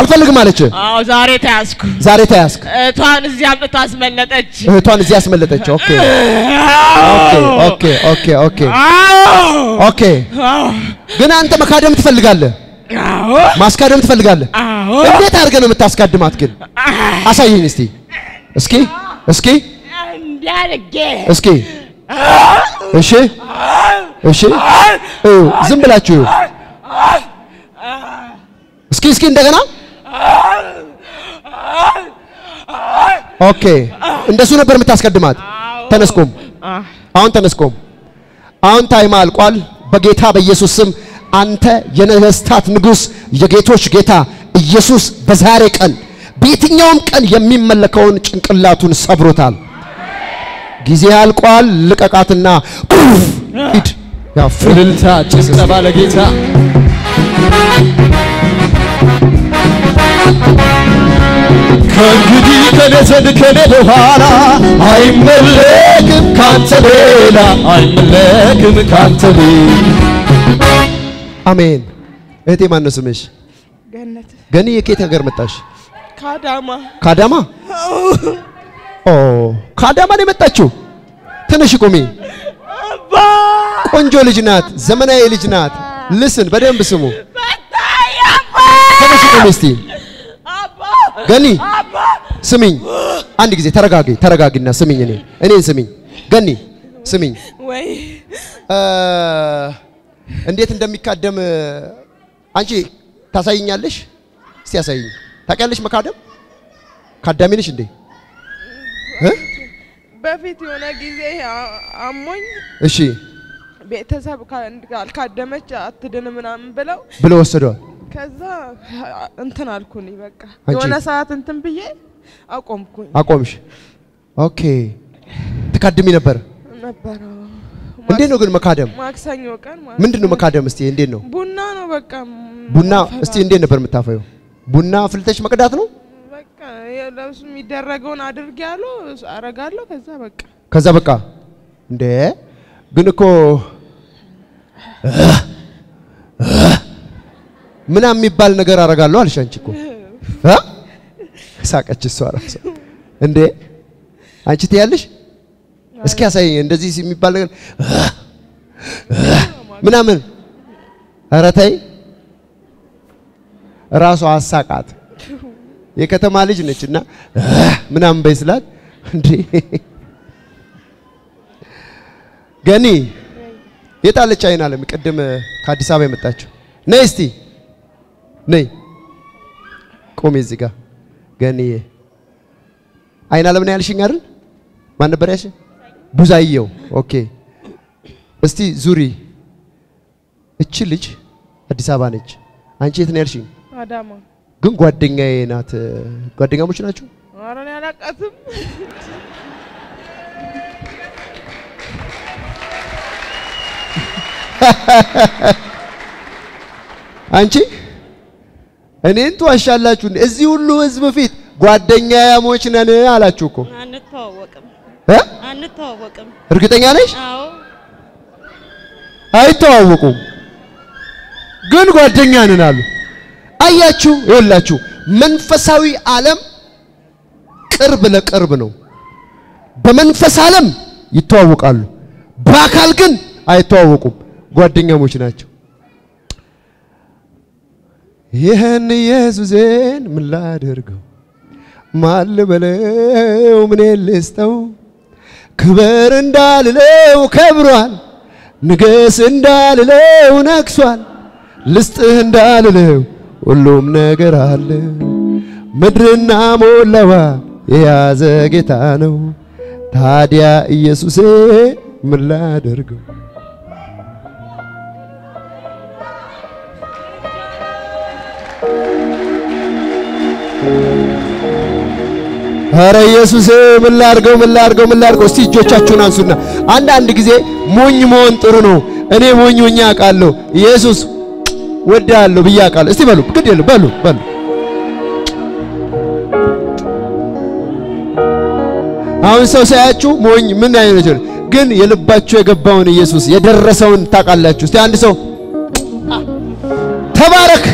አልፈልግም አለች። አዎ ዛሬ ተያዝኩ። ዛሬ ተያዝክ። እቷን እዚህ አምጥታ አስመለጠች። እህቷን እዚህ ያስመለጠች። ኦኬ ኦኬ ኦኬ ኦኬ ኦኬ ግን አንተ መካደም ትፈልጋለህ፣ ማስካደም ትፈልጋለህ። እንዴት አድርገህ ነው የምታስካድማት? ግን? አሳየኝ እስቲ። እስኪ እስኪ እስኪ። እሺ እሺ። ዝም ብላችሁ እስኪ እስኪ እንደገና። okay። እንደሱ ነበር የምታስካድማት። ተነስቆም አሁን ተነስቆም አሁን time አልቋል። በጌታ በኢየሱስ ስም አንተ የነገስታት ንጉሥ የጌቶች ጌታ ኢየሱስ በዛሬ ቀን በየትኛውም ቀን የሚመለከውን ጭንቅላቱን ሰብሮታል። ጊዜ አልቋል። ልቀቃትና ሂድ። እልልታ ጭብጨባ ለጌታ ከእንግዲህ ከኔ ዘንድ ከኔ በኋላ አይመለክም ካንተ ሌላ አይመለክም ካንተ ሌላ አሜን። እህቴ ማን ነው ስምሽ? ገነት ገኒ የኬት ሀገር መጣሽ? ከአዳማ ከአዳማ ኦ ከአዳማ ነው የመጣችው። ትንሽ ቁሚ። ቆንጆ ልጅ ናት። ዘመናዊ ልጅ ናት። ልስን በደንብ ስሙ። ትንሽ ቁሚ እስቲ። ገኒ ስሚኝ፣ አንድ ጊዜ ተረጋጊ፣ ተረጋጊና ስሚኝ። እኔ እኔን ስሚኝ። ገኒ ስሚኝ። ወይ እንዴት እንደሚካደም አንቺ ታሳይኛለሽ? እስቲ ያሳይኝ። ታውቂያለሽ መካደም? ካዳሚ ነሽ እንዴ? በፊት የሆነ ጊዜ አሞኝ እሺ ቤተሰብ ካልካደመች አትድን ምናምን ብለው ብለው ወሰደዋል። ከዛ እንትን አልኩኝ። በቃ? የሆነ ሰዓት እንትን ብዬ አቆምኩኝ አቆምሽ። okay ትካድሚ ነበር። ነበረ። እንዴት ነው ግን መካደም? ማክሰኞ ቀን ማለት ምንድን ነው መካደም? እስቲ እንዴት ነው ቡና ነው በቃ ቡና? እስቲ እንዴት ነበር የምታፈየው? ቡና አፍልተሽ መቅዳት ነው። በቃ የለብሱ የሚደረገውን አድርጌ ያሉ አረጋለሁ። ከዛ በቃ ከዛ በቃ እንዴ ግን እኮ ምናምን የሚባል ነገር አረጋለሁ አልሽ አንቺ እኮ? ሳቀች እሷ ራሷ እንዴ አንቺ ትያለሽ እስኪ ያሳየኝ እንደዚህ የሚባል ነገር ምናምን። ኧረ ተይ። ራሷ አሳቃት። የከተማ ልጅ ነች እና ምናምን በይ ስላት እንዴ? ገኒ የታለች አይን አለም? ቅድም ከአዲስ አበባ የመጣችው። ነይ እስቲ። ነይ። ቆሜ እዚህ ጋር። ገኒዬ አይን አለም ነው ያልሽኝ አይደል? ማን ነበር ያልሽኝ ቡዛየው። okay። እስቲ ዙሪ እቺ ልጅ አዲስ አበባ ነች። አንቺ የት ነው ያልሽኝ? አዳማ። ግን ጓደኛዬ ናት። ጓደኛሞች ናችሁ? ኧረ እኔ አላውቃትም። አንቺ እኔን ትዋሻላችሁ? እንዴ? እዚህ ሁሉ ህዝብ ፊት ጓደኛሞች ነን አላችሁ እኮ። አንተዋወቅም? አንተዋወቅም። እርግጠኛ ነሽ? አዎ አይተዋወቁም፣ ግን ጓደኛ ነን አሉ። አያችሁ፣ ይኸውላችሁ መንፈሳዊ ዓለም ቅርብ ለቅርብ ነው። በመንፈስ ዓለም ይተዋወቃሉ፣ በአካል ግን አይተዋወቁም። ጓደኛሞች ናቸው። ይህን ኢየሱሴን ምን ላደርገው? ማን ልበለው? ምን ልስጠው? ክበር እንዳልለው ከብሯል፣ ንገስ እንዳልለው ነግሷል፣ ልስጥህ እንዳልለው ሁሉም ነገር አለ። ምድርና ሞላዋ የያዘ ጌታ ነው። ታዲያ ኢየሱሴ ምን ላደርገው? ኧረ ኢየሱስ ምን ላድርገው ምን ላድርገው ምን ላድርገው? እስቲ እጆቻችሁን አንሱና አንዳንድ ጊዜ ሞኝ መሆን ጥሩ ነው። እኔ ሞኝ ሆኜ አውቃለሁ። ኢየሱስ ወዳለሁ ብዬ አውቃለሁ። እስቲ በሉ ግድ የለም በሉ በሉ። አሁን ሰው ሳያችሁ ሞኝ ምን አይነት ነው? ግን የልባችሁ የገባውን ኢየሱስ የደረሰውን ታውቃላችሁ። እስቲ አንድ ሰው ተባረክ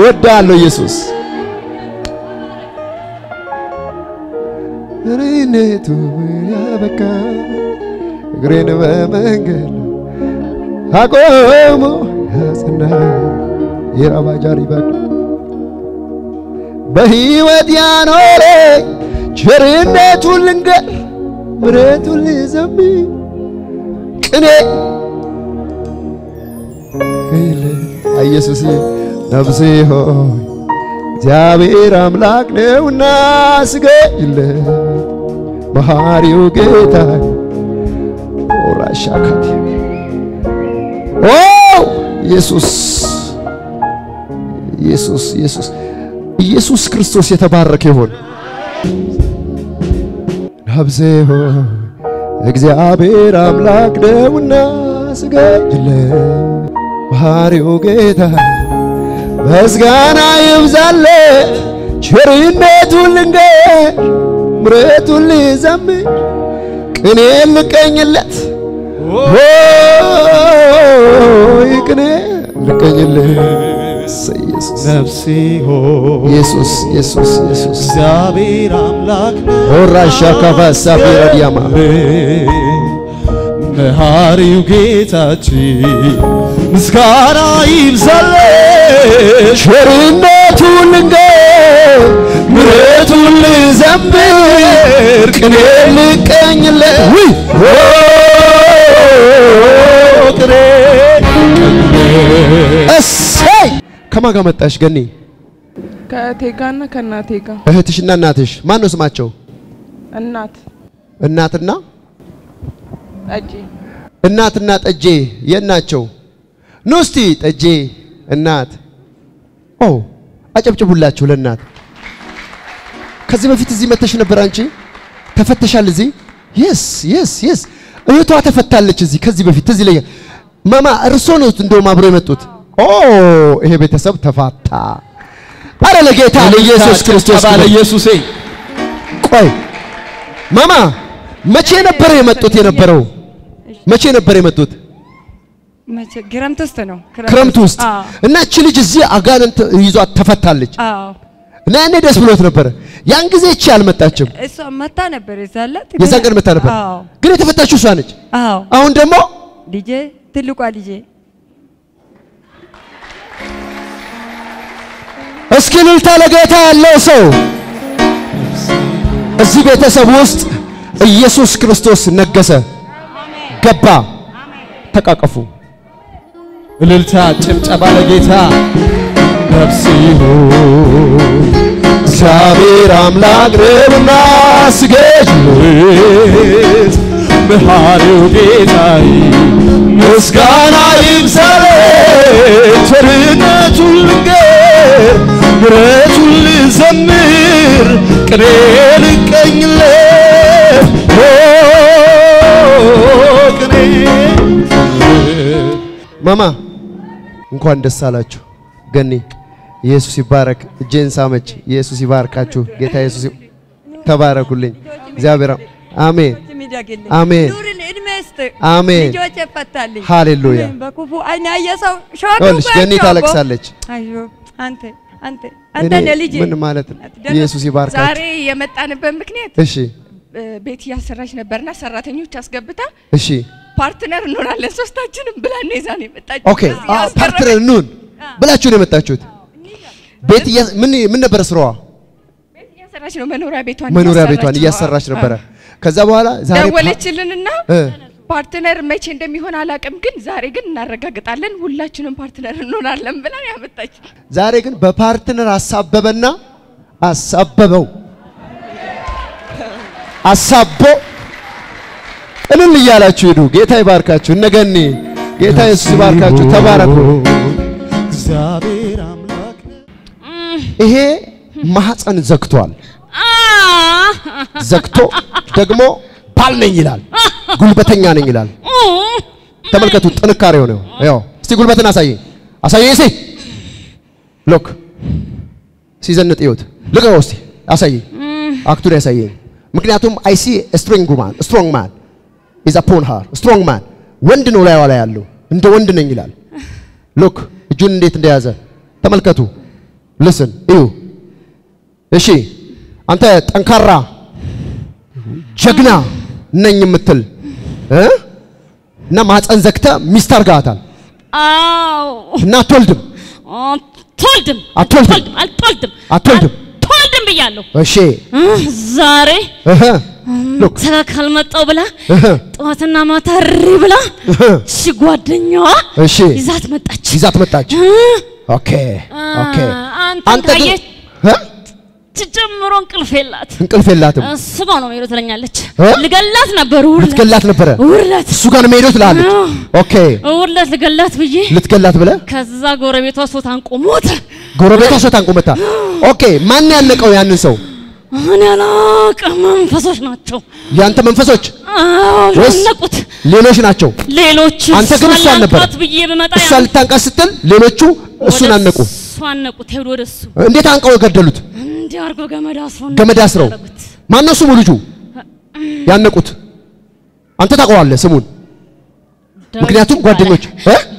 ወዳለሁ ኢየሱስ ርነቱ ያበቃ እግሬን በመንገድ አቆሞ ያጽና የራባጃሪ በግ በሕይወት ያኖረ ቸርነቱን ልንገር ምሕረቱን ልዘምር ቅኔ ኢየሱስ ነፍሴ ሆይ እግዚአብሔር አምላክ ነውና ስገድለት መሐሪው ጌታ ሻካቲ ኦ ኢየሱስ! ኢየሱስ! ኢየሱስ! ኢየሱስ ክርስቶስ የተባረከ ይሁን። ሆይ እግዚአብሔር አምላክ ነውና ስገድለት ባህሪው ጌታ ምስጋና ይብዛለ ቸርነቱን ልንገር ምሕረቱን ልዘምር ቅኔ ልቀኝለት። ቅኔ ልቀኝለት። ነፍሴ ሆይ ኢየሱስ ኢየሱስ ኢየሱስ። እግዚአብሔር አምላክ ኦራሻ ካፋሳ ቢረዲያማ መሐሪው ጌታችን ምስጋና ይብዛለት ቸርነቱን ልንገር ምሕረቱን ልዘምር ቅኔ ልቀኝለት። ውይ! ቅኔ! እሰይ! ከማን ጋር መጣሽ ገኒ? ከእቴ ጋርና ከእናቴ ጋር። እህትሽና እናትሽ ማን ነው ስማቸው? እናት። እናትና? ጠጪ እናትና ጠጄ የት ናቸው? ኑ እስቲ ጠጄ እናት። ኦ! አጨብጭቡላችሁ ለእናት። ከዚህ በፊት እዚህ መተሽ ነበር አንቺ? ተፈተሻል እዚህ? yes yes yes እህቷ ተፈታለች እዚህ ከዚህ በፊት እዚህ ላይ ማማ እርሶ ነው እንደውም አብሮ የመጡት። ኦ ይሄ ቤተሰብ ተፋታ። አረ ለጌታ ለኢየሱስ ክርስቶስ ባለ ክብር። ኢየሱሴ ቆይ ማማ መቼ ነበር የመጡት የነበረው? መቼ ነበር የመጡት? ክረምት ውስጥ ነው። ክረምት ውስጥ እና እቺ ልጅ እዚህ አጋንንት ይዟት ተፈታለች አዎ። እና ያኔ ደስ ብሎት ነበረ። ያን ጊዜ እቺ አልመጣችም። እሷ መታ ነበር የዛለት የዛን ቀን መጣ ነበር፣ አዎ ግን የተፈታችው እሷ ነች። አሁን ደግሞ ልጄ ትልቋ ልጄ እስኪ እልልታ ለጌታ ያለው ሰው እዚህ ቤተሰብ ውስጥ ኢየሱስ ክርስቶስ ነገሰ፣ ገባ። ተቃቀፉ። እልልታ ጭብጨባ ለጌታ ነፍሴ ሆይ እግዚአብሔር አምላክ ነውና ስገድለት መሐሪው ጌታዬ ምስጋና ይብዛለት። ቸርነቱን ልንገር ምሕረቱን ልዘምር ቅኔ ልቀኝለት ቅኔ ማማ እንኳን ደስ አላችሁ። ገኒ ኢየሱስ ይባረክ። እጄን ሳመች። ኢየሱስ ይባርካችሁ። ጌታ ኢየሱስ ተባረኩልኝ። እግዚአብሔር አሜን አሜን አሜን። ሃሌሉያ። በክፉ አይን ያየ ሰው ገኒ ታለቅሳለች። አንተ አንተ አንተ ነህ ልጄ ምን ማለት ነው? ኢየሱስ ይባርካችሁ። ዛሬ የመጣንበት ምክንያት እሺ ቤት እያሰራች ነበርና ሰራተኞች አስገብታ እሺ partner እንሆናለን ሶስታችንም ብላ ነው ይዛ ነው የመጣችው። okay partner እንሁን ብላችሁ ነው የመጣችሁት። ቤት ምን ምን ነበረ ስራዋ? ቤት እያሰራች ነው መኖሪያ ቤቷን መኖሪያ እያሰራች ነበረ። ከዛ በኋላ ዛሬ ደወለችልንና እ partner መቼ እንደሚሆን አላውቅም፣ ግን ዛሬ ግን እናረጋግጣለን ሁላችንም partner እንሆናለን ብላ ነው ያመጣች። ዛሬ ግን በ partner አሳበበና አሳበበው አሳቦ እልል እያላችሁ ሂዱ። ጌታ ይባርካችሁ። እነገኒ ጌታ ኢየሱስ ይባርካችሁ። ተባረኩ። እግዚአብሔር ይሄ ማህፀን ዘግቷል። ዘግቶ ደግሞ ባል ነኝ ይላል፣ ጉልበተኛ ነኝ ይላል። ተመልከቱ ጥንካሬው ነው። ያው እስቲ ጉልበትን አሳየኝ፣ አሳየኝ እስቲ ሎክ ሲዘንጥ ይሁት ልቀቀው እስቲ አሳየኝ፣ አክቱን ያሳየኝ። ምክንያቱም አይ ሲ ስትሮንግ ማን ስትሮንግ ማን ኢዝ አፖን ሃር ስትሮንግ ማን ወንድ ነው ላይዋ ላይ ያለው እንደ ወንድ ነኝ ይላል። ሎክ እጁን እንዴት እንደያዘ ተመልከቱ። ልስን እዩ። እሺ አንተ ጠንካራ ጀግና ነኝ የምትል እና ማህፀን ዘግተ ሚስት አርጋታል አዎ እና አትወልድም አትወልድም አትወልድም አትወልድም አትወልድም አትወልድም ብያለሁ። እሺ ዛሬ ተራ ካልመጣው ብላ ጠዋትና ማታ ሪ ብላ እሺ ጓደኛዋ እሺ ይዛት መጣች። ይዛት መጣች።? ኦኬ ኦኬ አንተ ግን? ጀምሮ እንቅልፍ የላት እንቅልፍ የላትም። እሱ ጋር ነው የምሄደው ትለኛለች።? ልገላት ነበር ውርለት ልትገላት ነበረ። ውርለት እሱ ጋር ነው የምሄደው ትላለች። ኦኬ ውርለት ልገላት ብዬ ልትገላት ብለህ ከዛ ጎረቤቷ ሶት አንቆ ሞተ። ጎረቤቷ ሰው ታንቆመታ። ኦኬ ማን ያነቀው ያንን ሰው? እኔ አላውቅም። መንፈሶች ናቸው። ያንተ መንፈሶች ያነቁት ሌሎች ናቸው? ሌሎች አንተ ግን እሷ ላንቃት ብዬ ብመጣ እሷ ልታንቃት ስትል ሌሎቹ እሱን አነቁ። አነቁት። ሄዱ ወደ እሱ እንዴት አንቀው የገደሉት? እንዲህ አድርጎ ገመድ አስሮ ገመድ አስረው። ያደረጉት። ማን ነው ስሙ ልጁ ያነቁት? አንተ ታውቀዋለህ ስሙን፣ ምክንያቱም ጓደኞች?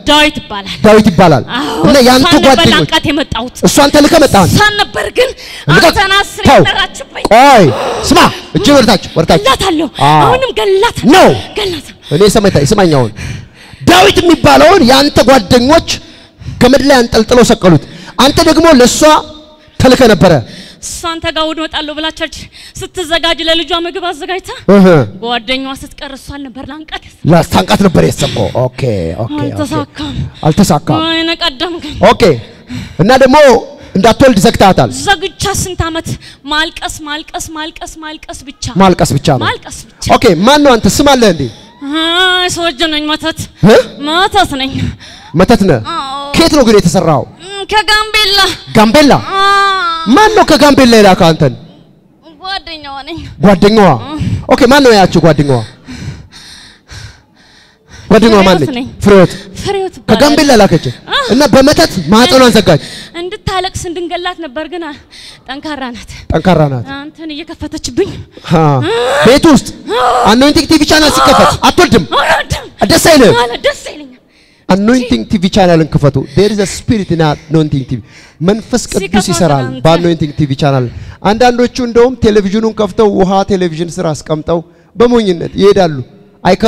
ዳዊት ይባላል። ዳዊት ይባላል እና ያንተ ጓደኞች የመጣሁት እሷን ተልከህ መጣህ። እሷን ነበር ግን! አንተን አስሬ ተው! ጠራችብኝ። ቆይ ስማ፣ እጅ ወርታች ወርታች ገላታለሁ። አሁንም ገላት ነው ገላት እኔ ሰማይታ ይስማኛውን ዳዊት የሚባለውን የአንተ ጓደኞች ገመድ ላይ አንጠልጥለው ሰቀሉት። አንተ ደግሞ ለእሷ ተልከ ነበረ። እሷ አንተ ጋር ውድ እመጣለሁ ብላ ቸርች ስትዘጋጅ ለልጇ ምግብ አዘጋጅታ ጓደኛዋ ስትቀር እሷን ነበር ላንቃት ላስታንቃት ነበር ያሰበው። ኦኬ ኦኬ ኦኬ። አልተሳካም። አልተሳካም። ወይኔ ቀደም ግን ኦኬ እና ደግሞ እንዳትወልድ ዘግታታል። ዘግቻ ስንት ዓመት ማልቀስ ማልቀስ ማልቀስ ማልቀስ ብቻ ማልቀስ ብቻ ነው። ማልቀስ ብቻ okay ማን ነው አንተ? ስም አለህ እንዴ? አይ ሰውጅ ነኝ መተት? መተት ነኝ መተት ነህ? ከየት ነው ግን የተሰራው? ከጋምቤላ ጋምቤላ። ማን ነው ከጋምቤላ የላከው አንተን? ጓደኛዋ ነኝ ጓደኛዋ። okay ማን ነው ያቺ ጓደኛዋ? ጓደኛዋ ማን ነች? ፍሬው ትባላለች። ከጋምቤላ ላከች እና በመተት ማህፀኗን ዘጋች። እንድታለቅስ እንድንገላት ነበር ግን ጠንካራ ናት ጠንካራ ናት። አንተን እየከፈተችብኝ ቤት ውስጥ Anointing TV channel ሲከፈት አትወልድም፣ አልወድም ደስ አይልም። ደስ ይለኛል Anointing TV channel ን ክፈቱ። there is spirit in Anointing TV መንፈስ ቅዱስ ይሰራል በ Anointing TV channel። አንዳንዶቹ እንደውም ቴሌቪዥኑን ከፍተው ውሃ ቴሌቪዥን ስር አስቀምጠው በሞኝነት ይሄዳሉ።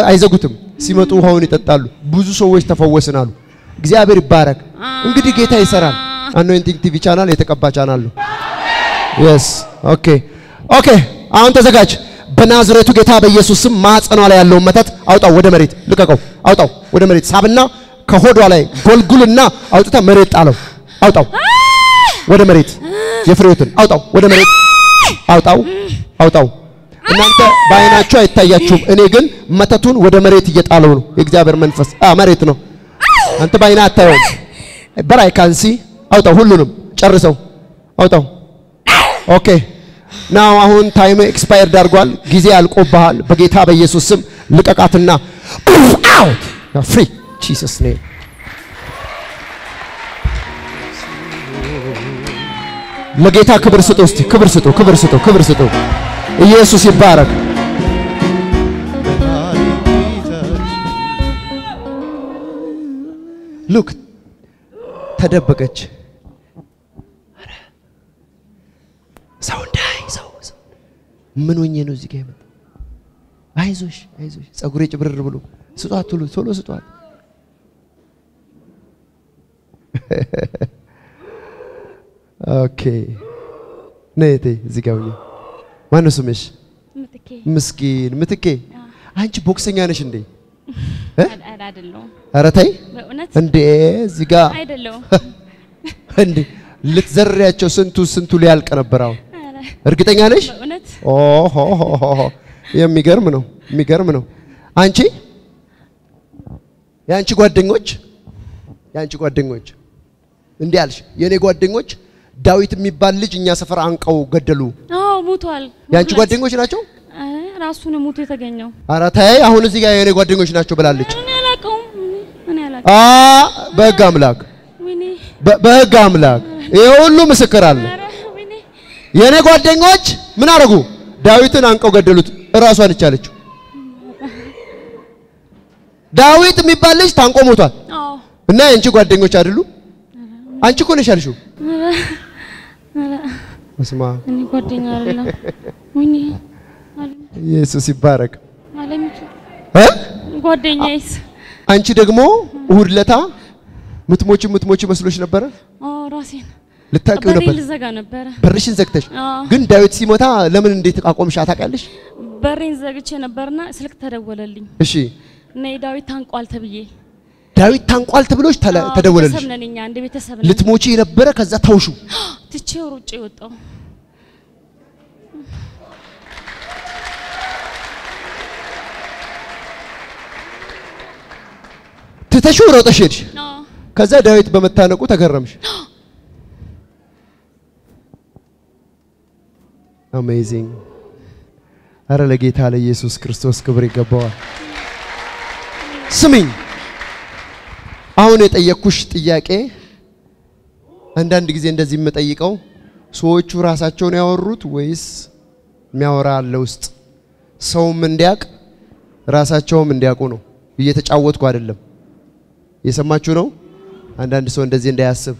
አይዘጉትም። ሲመጡ ውሃውን ይጠጣሉ። ብዙ ሰዎች ተፈወስን አሉ። እግዚአብሔር ይባረክ። እንግዲህ ጌታ ይሰራል። Anointing TV channel የተቀባ ቻናል ነው። yes okay okay። አሁን ተዘጋጅ። በናዝሬቱ ጌታ በኢየሱስ ስም ማህፀኗ ላይ ያለውን መተት አውጣው፣ ወደ መሬት ልቀቀው። አውጣው ወደ መሬት ሳብና ከሆዷ ላይ ጎልጉልና አውጥታ መሬት ጣለው። አውጣው ወደ መሬት የፍሬዎትን አውጣው ወደ መሬት አውጣው አውጣው። እናንተ በአይናችሁ አይታያችሁም፣ እኔ ግን መተቱን ወደ መሬት እየጣለው ነው። የእግዚአብሔር መንፈስ መሬት ነው። አንተ በአይና አታየውም። በራይ ካንሲ አውጣው፣ ሁሉንም ጨርሰው አውጣው። ኦኬ ናው አሁን ታይም ኤክስፓየርድ አድርጓል። ጊዜ አልቆብሃል። በጌታ በኢየሱስ ስም ልቀቃትና ፍሪ ጂሰስ ኔም ለጌታ ክብር ስጡ። እስቲ ክብር ስጡ፣ ክብር ስጡ፣ ክብር ስጡ። ኢየሱስ ይባረክ። ሉክ ተደበቀች። ሰው እንዳይ ሰው ምን ሆኜ ነው እዚህ ጋር? አይዞሽ አይዞሽ፣ ጸጉሬ ጭብርር ብሎ ስጧት፣ ቶሎ ስጧት። okay ነይ እቴ እዚህ ጋር ሁኚ። ማነው ስምሽ? ምስኪን ምትኬ። አንቺ ቦክሰኛ ነሽ እንዴ? ኧረ ተይ እንዴ! እዚህ ጋር እንዴ ልትዘሪያቸው ስንቱ ስንቱ ሊያልቅ ነበር። አሁን እርግጠኛ ነሽ? የሚገርም ነው፣ የሚገርም ነው። አንቺ የአንቺ ጓደኞች የአንቺ ጓደኞች እንዲህ አልሽ፣ የእኔ ጓደኞች ዳዊት የሚባል ልጅ እኛ ሰፈር አንቀው ገደሉ። አዎ የአንቺ እውነት። ጓደኞች ናቸው? ኧረ፣ ራሱን ሙቶ የተገኘው ኧረ ተይ፣ አሁን እዚህ ጋር የእኔ ጓደኞች ናቸው ብላለች። እኔ አላውቀውም እኔ አላውቀውም አ በሕግ አምላክ ወይኔ በ- በሕግ አምላክ ይሄ ሁሉ ምስክር አለ። የእኔ ጓደኞች ምን አደረጉ? ዳዊትን አንቀው ገደሉት። እራሷን እቻለችው። ዳዊት የሚባል ልጅ ታንቆ ሞቷል። እና የአንቺ ጓደኞች አይደሉ? አንቺ እኮ ነሽ ያልሽው። አብ እኔ ጓደኛ አይደለም ወይኔ ኢየሱስ ይባረክ።? ጓደኛዬስ አንቺ ደግሞ እሁድ ለታ ምትሞች ምትሞች መስሎሽ ነበረ? ራሴን ልታውቂው ነበር ልዘጋ ነበረ በርሽን ዘግተሽ። ግን ዳዊት ሲሞታ ለምን እንዴት አቆምሽ ታውቂያለሽ? በሬን ዘግቼ ነበርና ስልክ ተደወለልኝ እሺ እና ዳዊት ታንቋል ተብዬ ዳዊት ታንቋል ተብሎች ተደወለልሽ። ልትሞቺ የነበረ ከዛ ተውሹ ትቼው ሩጬ ወጣው። ትተሹ ሮጠሽ ሄድሽ። ከዛ ዳዊት በመታነቁ ተገረምሽ። አሜዚንግ። አረ ለጌታ ለኢየሱስ ክርስቶስ ክብር ይገባዋል። ስሚኝ አሁን የጠየቅኩሽ ጥያቄ አንዳንድ ጊዜ እንደዚህ የምጠይቀው ሰዎቹ ራሳቸውን ያወሩት ወይስ የሚያወራ አለ ውስጥ ሰውም እንዲያቅ ራሳቸውም እንዲያውቁ ነው። እየተጫወትኩ አይደለም። እየሰማችሁ ነው። አንዳንድ ሰው እንደዚህ እንዳያስብ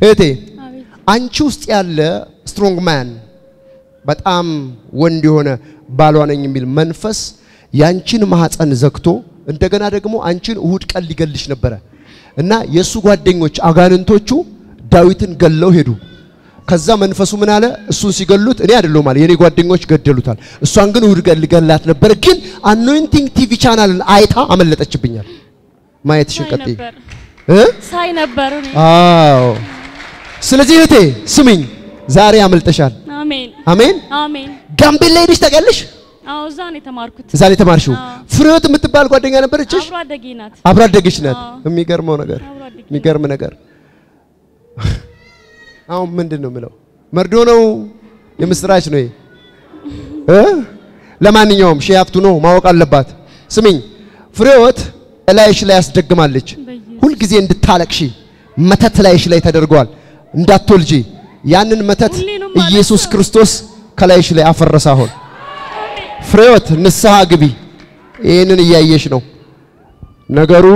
እህቴ፣ አንቺ ውስጥ ያለ strong man በጣም ወንድ የሆነ ባሏ ነኝ የሚል መንፈስ ያንቺን ማህፀን ዘግቶ እንደገና ደግሞ አንቺን እሁድ ቀን ሊገልሽ ነበረ እና የእሱ ጓደኞች አጋንንቶቹ ዳዊትን ገለው ሄዱ። ከዛ መንፈሱ ምን አለ? እሱን ሲገሉት እኔ አይደለሁም አለ የኔ ጓደኞች ገደሉታል። እሷን ግን እሁድ ቀን ሊገላት ነበር። ግን Anointing TV channel ን አይታ አመለጠችብኛል። ማየትሽን ቀጥይ እ ሳይ ነበር እኔ። አዎ። ስለዚህ እህቴ ስሚኝ፣ ዛሬ አምልጠሻል። አሜን አሜን። አሜን። ጋምቤላ ሄደሽ ታውቂያለሽ? አዎ እዛ ነው የተማርኩት። እዛ ነው የተማርሽው። ፍሬህይወት የምትባል ጓደኛ ነበረችሽ? አብሮ አደጌ ናት። አብራ አደገች ናት። የሚገርመው ነገር አብሮ የሚገርም ነገር አሁን ምንድን ነው የምለው? መርዶ ነው የምስራች ነው እ ለማንኛውም ሺ ሀብቱ ነው ማወቅ አለባት። ስሚኝ ፍሬህይወት እላይሽ ላይ ያስደግማለች። ሁልጊዜ እንድታለቅሺ መተት ላይሽ ላይ ተደርጓል። እንዳትወልጂ ያንን መተት ኢየሱስ ክርስቶስ ከላይሽ ላይ አፈረሰ። አሁን ፍሬህይወት ንስሐ ግቢ። ይህንን እያየሽ ነው ነገሩ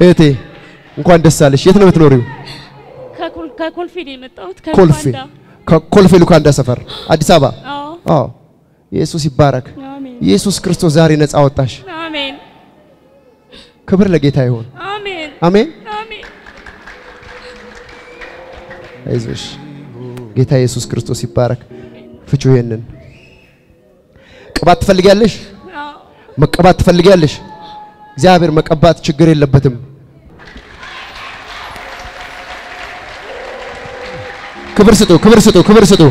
እህቴ እንኳን ደስ አለሽ። የት ነው የምትኖሪው? ከኮል- ከኮልፌ ነው የመጣሁት። ኮልፌ ከሉካንዳ። ከኮልፌ ሉካንዳ ሰፈር አዲስ አበባ። አዎ ኢየሱስ ይባረክ። ኢየሱስ ክርስቶስ ዛሬ ነፃ ወጣሽ። አሜን ክብር ለጌታ ይሁን። አሜን አሜን። አሜን። አይዞሽ። ጌታ ኢየሱስ ክርስቶስ ይባረክ። ፍቹ ይሄንን ቅባት ትፈልጊያለሽ? መቀባት ትፈልጊያለሽ? እግዚአብሔር መቀባት ችግር የለበትም። ክብር ስጡ፣ ክብር ስጡ፣ ክብር ስጡ።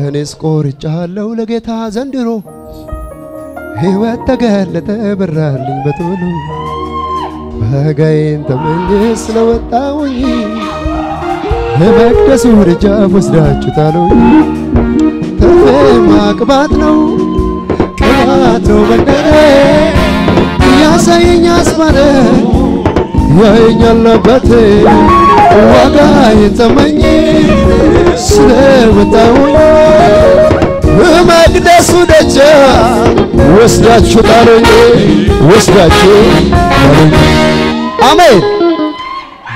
እኔስ ቆርጫለሁ ለጌታ ዘንድሮ ሕይወት ተገለጠ በራልኝ በቶሎ በጋዬን ተመኘ ስለወጣውኝ ለመቅደሱ ደጃፍ ወስዳችሁ ጣሉኝ። ተፌ ማቅባት ነው ቅባት ነው መንደሬ ያሳየኝ አስማረ ያየኛል አባቴ ዋጋዬን ተመኘ ስለወጣውኝ በመቅደሱ ደጃፍ ወስዳችሁ ጣሉኝ ወስዳችሁ ጣሉኝ። አሜን።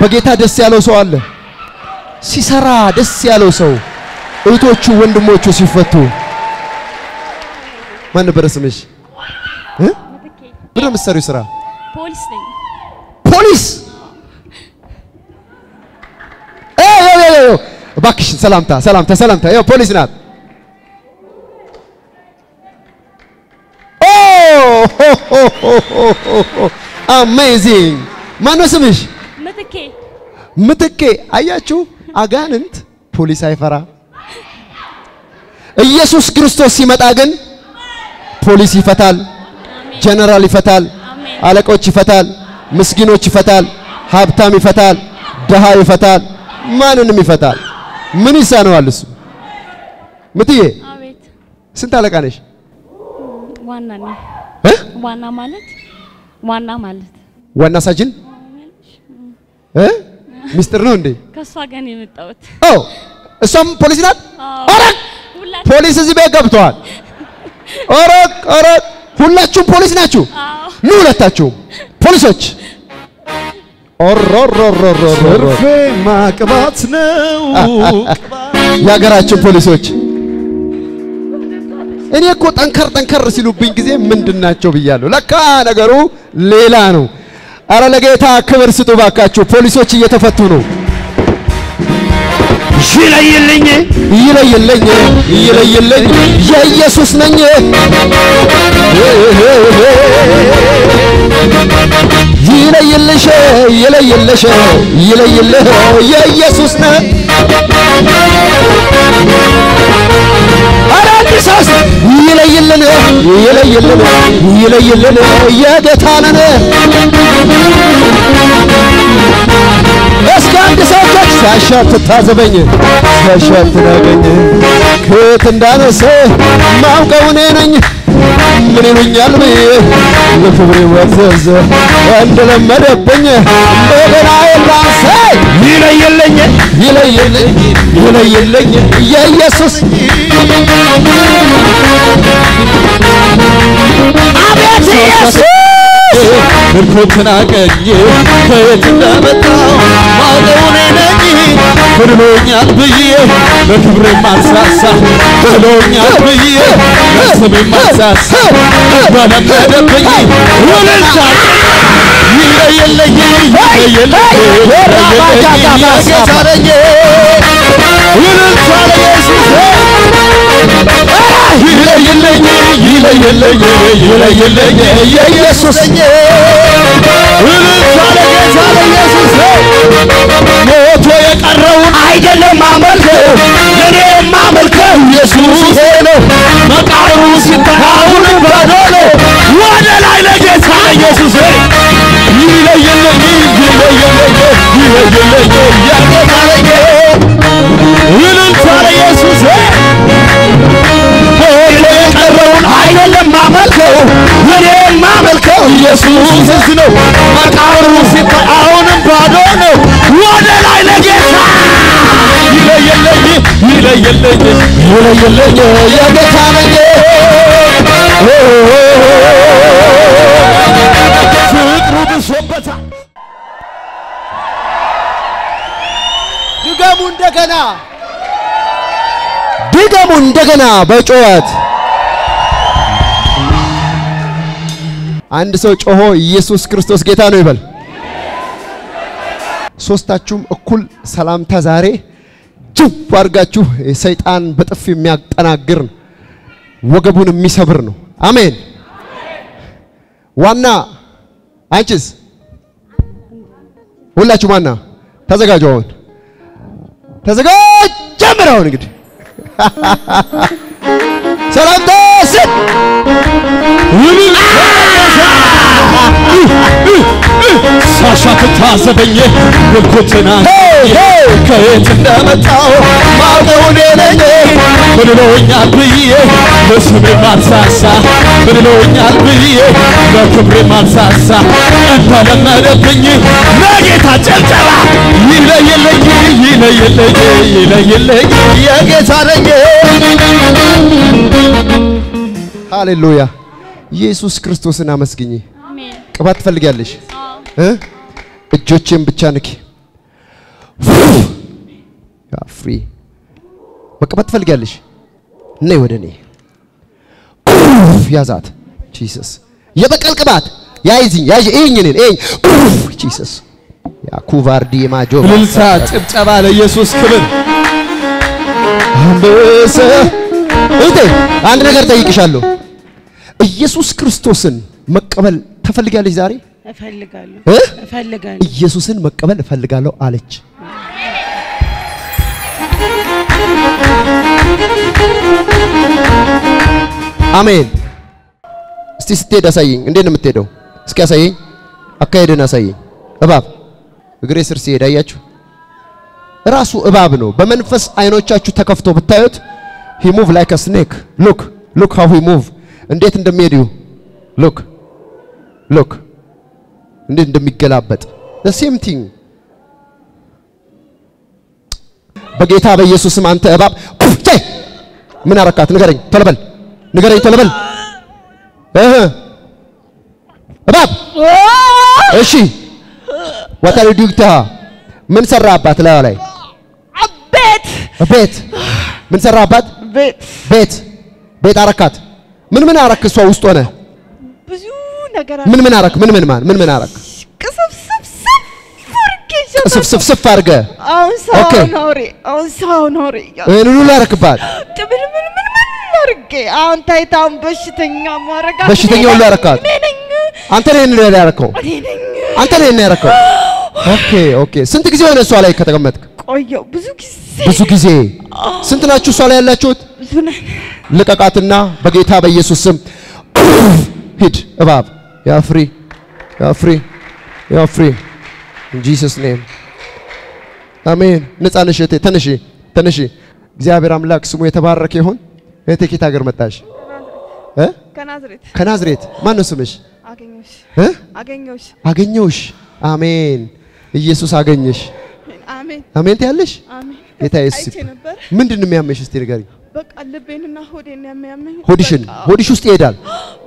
በጌታ ደስ ያለው ሰው አለ። ሲሰራ ደስ ያለው ሰው እህቶቹ ወንድሞቹ ሲፈቱ ማን ነበረ ስምሽ? ምንድን የምትሰሪው ስራ? ፖሊስ ነኝ። ፖሊስ። እባክሽ ሰላምታ ሰላምታ ሰላምታ። ያው ፖሊስ ናት። ኦ አሜዚንግ። ማን ነው ስምሽ? ምትኬ ምትኬ። አያችሁ አጋንንት ፖሊስ አይፈራ። ኢየሱስ ክርስቶስ ሲመጣ ግን ፖሊስ ይፈታል፣ ጀነራል ይፈታል፣ አለቆች ይፈታል፣ ምስኪኖች ይፈታል፣ ሀብታም ይፈታል፣ ድሃ ይፈታል፣ ማንንም ይፈታል። ምን ይሳነዋል እሱ? ምትዬ ስንት አለቃ ነሽ? ዋና ነኝ። እ? ዋና ማለት ዋና ማለት ዋና ሳጅን? ሚስጥር ነው እንዴ? ከእሷ ጋር ነው የመጣሁት። ኦ እሷም ፖሊስ ናት። አዎ ኦረቅ ፖሊስ እዚህ ቤት ገብተዋል። ኦረቅ ኦረቅ ሁላችሁም ፖሊስ ናችሁ። አዎ ኑ ሁለታችሁም ፖሊሶች። ኦሮሮሮሮሮ ትርፌ ማቅባት ነው የሀገራችን ፖሊሶች እኔ እኮ ጠንከር ጠንከር ሲሉብኝ ጊዜ ምንድን ናቸው ብያለሁ። ለካ ነገሩ ሌላ ነው። አረ ለጌታ ክብር ስጡ ባካችሁ። ፖሊሶች እየተፈቱ ነው። ይለይልኝ ይለይልኝ ይለይልኝ የኢየሱስ ነኝ ይለይልሽ ይለይልሽ ይለይልህ የኢየሱስ ነህ እስቲ ይለይልን ይለይልን ይለይልን የጌታ ነን እስኪ አንድ ሰው እጆች ሲያሻት ታዘበኝ ሲያሻት ናገኝ ከየት እንዳነሰ ማውቀው እኔ ነኝ። ምን ይሉኛል ብዬ ለክብሬ ወዘዘ። እንደለመደብኝ እንደገና የላንሰ ይለይልኝ ይለይልኝ ይለይልኝ የኢየሱስ አቤት ኢየሱስ ምርኮትን አገኘ ከየት እንደመጣው ማውቀው ነኝ ብሎኛል ብዬ ለክብሬ ማንሳሳ ብሎኛል ብዬ ለስሜ ማንሳሳ በለመደብኝ ውልልታ ይለየለኝ ይለየለኝ ይለየለኝ ነኝ ውልልታ ለኢየሱስ ይለየለኝ ይለየለኝ ይለየለኝ የኢየሱስ ለጌታ ሞቶ የቀረውን አይደለም ማመልከው የኔ ማመልከው ኢየሱስ ነው መቃብሩ ሲታይ አሁን ወደ ላይ ለጌታ ለኢየሱስ ይለየለኝ ይለየለኝ ይለየለኝ የጌታ ለጌ እልልታ ለኢየሱስ አይደለም ማመልከው እኔ ማመልከው ኢየሱስ ነው። መቃብሩ ሲታይ አሁንም ባዶ ነው። ወደ ላይ ለጌታ ይለየለኝ ይለየለኝ ይለየለኝ የጌታ ነኝ ፍቅሩ ብሶበታል። ድገሙ እንደገና ድገሙ እንደገና በጩኸት አንድ ሰው ጮሆ ኢየሱስ ክርስቶስ ጌታ ነው ይበል። ሶስታችሁም እኩል ሰላምታ ዛሬ ጅው አድርጋችሁ ሰይጣን በጥፍ የሚያጠናግር ወገቡን የሚሰብር ነው። አሜን። ዋና አንቺስ ሁላችሁ ዋና ተዘጋጁ። አሁን ተዘጋጅ። ጀምር አሁን እንግዲህ ሰላምታ ስጥ ሳሻ ትታዘበኝ ምልኩትና ከየት እንደመጣው ማውቀው እኔ ነኝ? ብሎኛል ብዬ ለስሜ ማንሳሳ ብሎኛል ብዬ ለክብሬ ማንሳሳ እንደለመደብኝ ለጌታ ጭብጨባ። ይለይልኝ ይለይልኝ ይለይልኝ የጌታ ነኝ ሃሌሉያ። ኢየሱስ ክርስቶስን አመስግኝ። ቅባት ትፈልጊያለሽ? እ? እጆቼን ብቻ ንኪ። ያ ፍሪ። መቀባት ትፈልጊያለሽ? ነይ ወደ እኔ። ያዛት። ጂሰስ። የበቀል ቅባት! ያይዝኝ ያይ እኝ እኔን እኝ ጂሰስ። ያ ኩቫርዲ ማጆ እልልታ ጭብጨባ ለኢየሱስ ክብር። አንበሰ አንድ ነገር ጠይቅሻለሁ። ኢየሱስ ክርስቶስን መቀበል ትፈልጊያለሽ ዛሬ? ኢየሱስን መቀበል እፈልጋለሁ አለች። አሜን። እስቲ ስትሄድ አሳየኝ። እንዴት ነው የምትሄደው? እስኪ አሳየኝ። አካሄድን አሳየኝ። እባብ እግሬ ስር ሲሄድ አያችሁ? ራሱ እባብ ነው። በመንፈስ አይኖቻችሁ ተከፍቶ ብታዩት he move like a snake look look how he move እንዴት እንደሚሄድ look look እንዴት እንደሚገላበጥ? same thing. በጌታ በኢየሱስ ስም አንተ እባብ ምን አረካት? ንገረኝ፣ ቶሎ በል ንገረኝ፣ ቶሎ በል። እህ! እባብ! እሺ! ወታሪ ዲግታ ምን ሰራባት? ላይ ላይ? ቤት! ቤት! ምን ሰራባት? ቤት! ቤት! ቤት አረካት። ምን ምን አረክ? እሷ ውስጥ ሆነ ብዙ ነገር ምን ምን አረክ? ምን ምን ማን ምን ምን አረክ? ቅስፍስፍስፍ አድርጌ ይዤ ስፍስፍስፍ አድርገ አሁን ኦኬ። ሰው ኖሬ አሁን ሰው ኖሬ ይህን ሁሉ አረክባት። ምን ምን ምን ምን አድርጌ አሁን ታይታውን በሽተኛ ማረጋ በሽተኛ ሁሉ ነኝ አንተ ነህ ያረከው። አንተ ነህ ያረከው። ኦኬ ኦኬ። ስንት ጊዜ ሆነ እሷ ላይ ከተቀመጥክ? ቆየው ብዙ ጊዜ ብዙ ጊዜ ስንት ናችሁ እሷ ላይ ያላችሁት? ልቀቃትና በጌታ በኢየሱስ ስም ሂድ እባብ ያፍሪ yeah free yeah free in Jesus name አሜን። ነፃ ነሽ እህቴ፣ ተነሺ ተነሺ። እግዚአብሔር አምላክ ስሙ የተባረከ ይሁን። እህቴ ከየት ሀገር መጣሽ? እ ከናዝሬት ከናዝሬት። ማን ነው ስምሽ? አገኘሁሽ እ አገኘሁሽ። አገኘውሽ። አሜን። ኢየሱስ አገኘሽ። አሜን አሜን ትያለሽ። አሜን። ጌታ ኢየሱስ ምንድን ነው የሚያመሽ? እስቲ ንገሪኝ። በቃ ልቤንና ሆዴን የሚያመኝ ሆድሽን ሆድሽ ውስጥ ይሄዳል።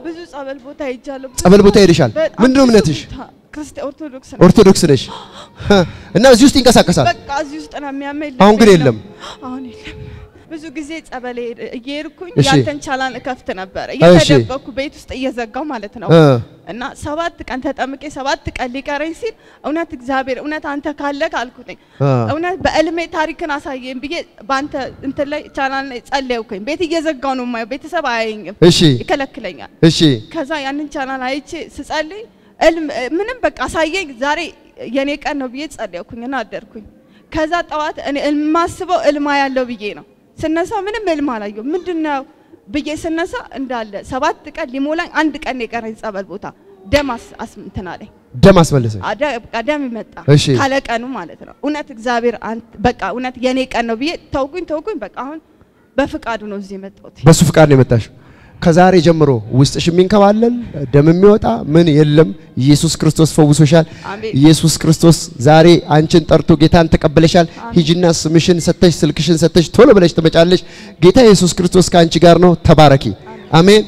ብዙ ጸበል ቦታ ሄጃለሁ። ጸበል ቦታ ሄደሻል። በጣም ምንድን ነው ብዙ እምነትሽ? ኦርቶዶክስ ኦርቶዶክስ ነሽ እና እዚህ ውስጥ ይንቀሳቀሳል። በቃ እዚህ ውስጥ ነው የሚያመኝ። አሁን ግን የለም። አሁን የለም። ብዙ ጊዜ ጸበል እየሄድኩኝ ያንተን ቻላን እከፍት ነበረ እየተደበኩ ቤት ውስጥ እየዘጋው ማለት ነው። እና ሰባት ቀን ተጠምቄ ሰባት ቀን ሊቀረኝ ሲል እውነት እግዚአብሔር እውነት አንተ ካለ ካልኩኝ አ እውነት በእልሜ ታሪክን አሳየኝ ብዬ በአንተ እንትን ላይ ቻናል ላይ ጸለይኩኝ። ቤት እየዘጋው ነው የማየው። ቤተሰብ አያየኝም፣ ይከለክለኛል። እሺ ከዛ ያንን ቻናል አይቼ ስጸልይ ምንም በቃ አሳየኝ። ዛሬ የኔ ቀን ነው ብዬ ጸለይኩኝና አደርኩኝ። ከዛ ጠዋት እኔ የማስበው ህልም አያለው ብዬ ነው ስነሳ ምንም ህልም አላየሁም። ምንድን ነው ብዬ ስነሳ እንዳለ ሰባት ቀን ሊሞላኝ አንድ ቀን የቀረኝ ጸበል ቦታ ደም እንትን አለኝ ደም በቃ ደም መጣ ካለ ቀኑ ማለት ነው። እውነት እግዚአብሔር በቃ እውነት የኔ ቀን ነው ብዬ ተውኩኝ ተውኩኝ። በቃ አሁን በፍቃዱ ነው እዚህ የመጣሁት። በሱ ፍቃድ ነው የመጣሽው። ከዛሬ ጀምሮ ውስጥሽ የሚንከባለል ደም የሚወጣ ምን የለም። ኢየሱስ ክርስቶስ ፈውሶሻል። ኢየሱስ ክርስቶስ ዛሬ አንቺን ጠርቶ ጌታን ተቀበለሻል። ሂጂና ስምሽን ሰተሽ ስልክሽን ሰተሽ ቶሎ ብለሽ ትመጫለሽ። ጌታ ኢየሱስ ክርስቶስ ከአንቺ ጋር ነው። ተባረኪ። አሜን።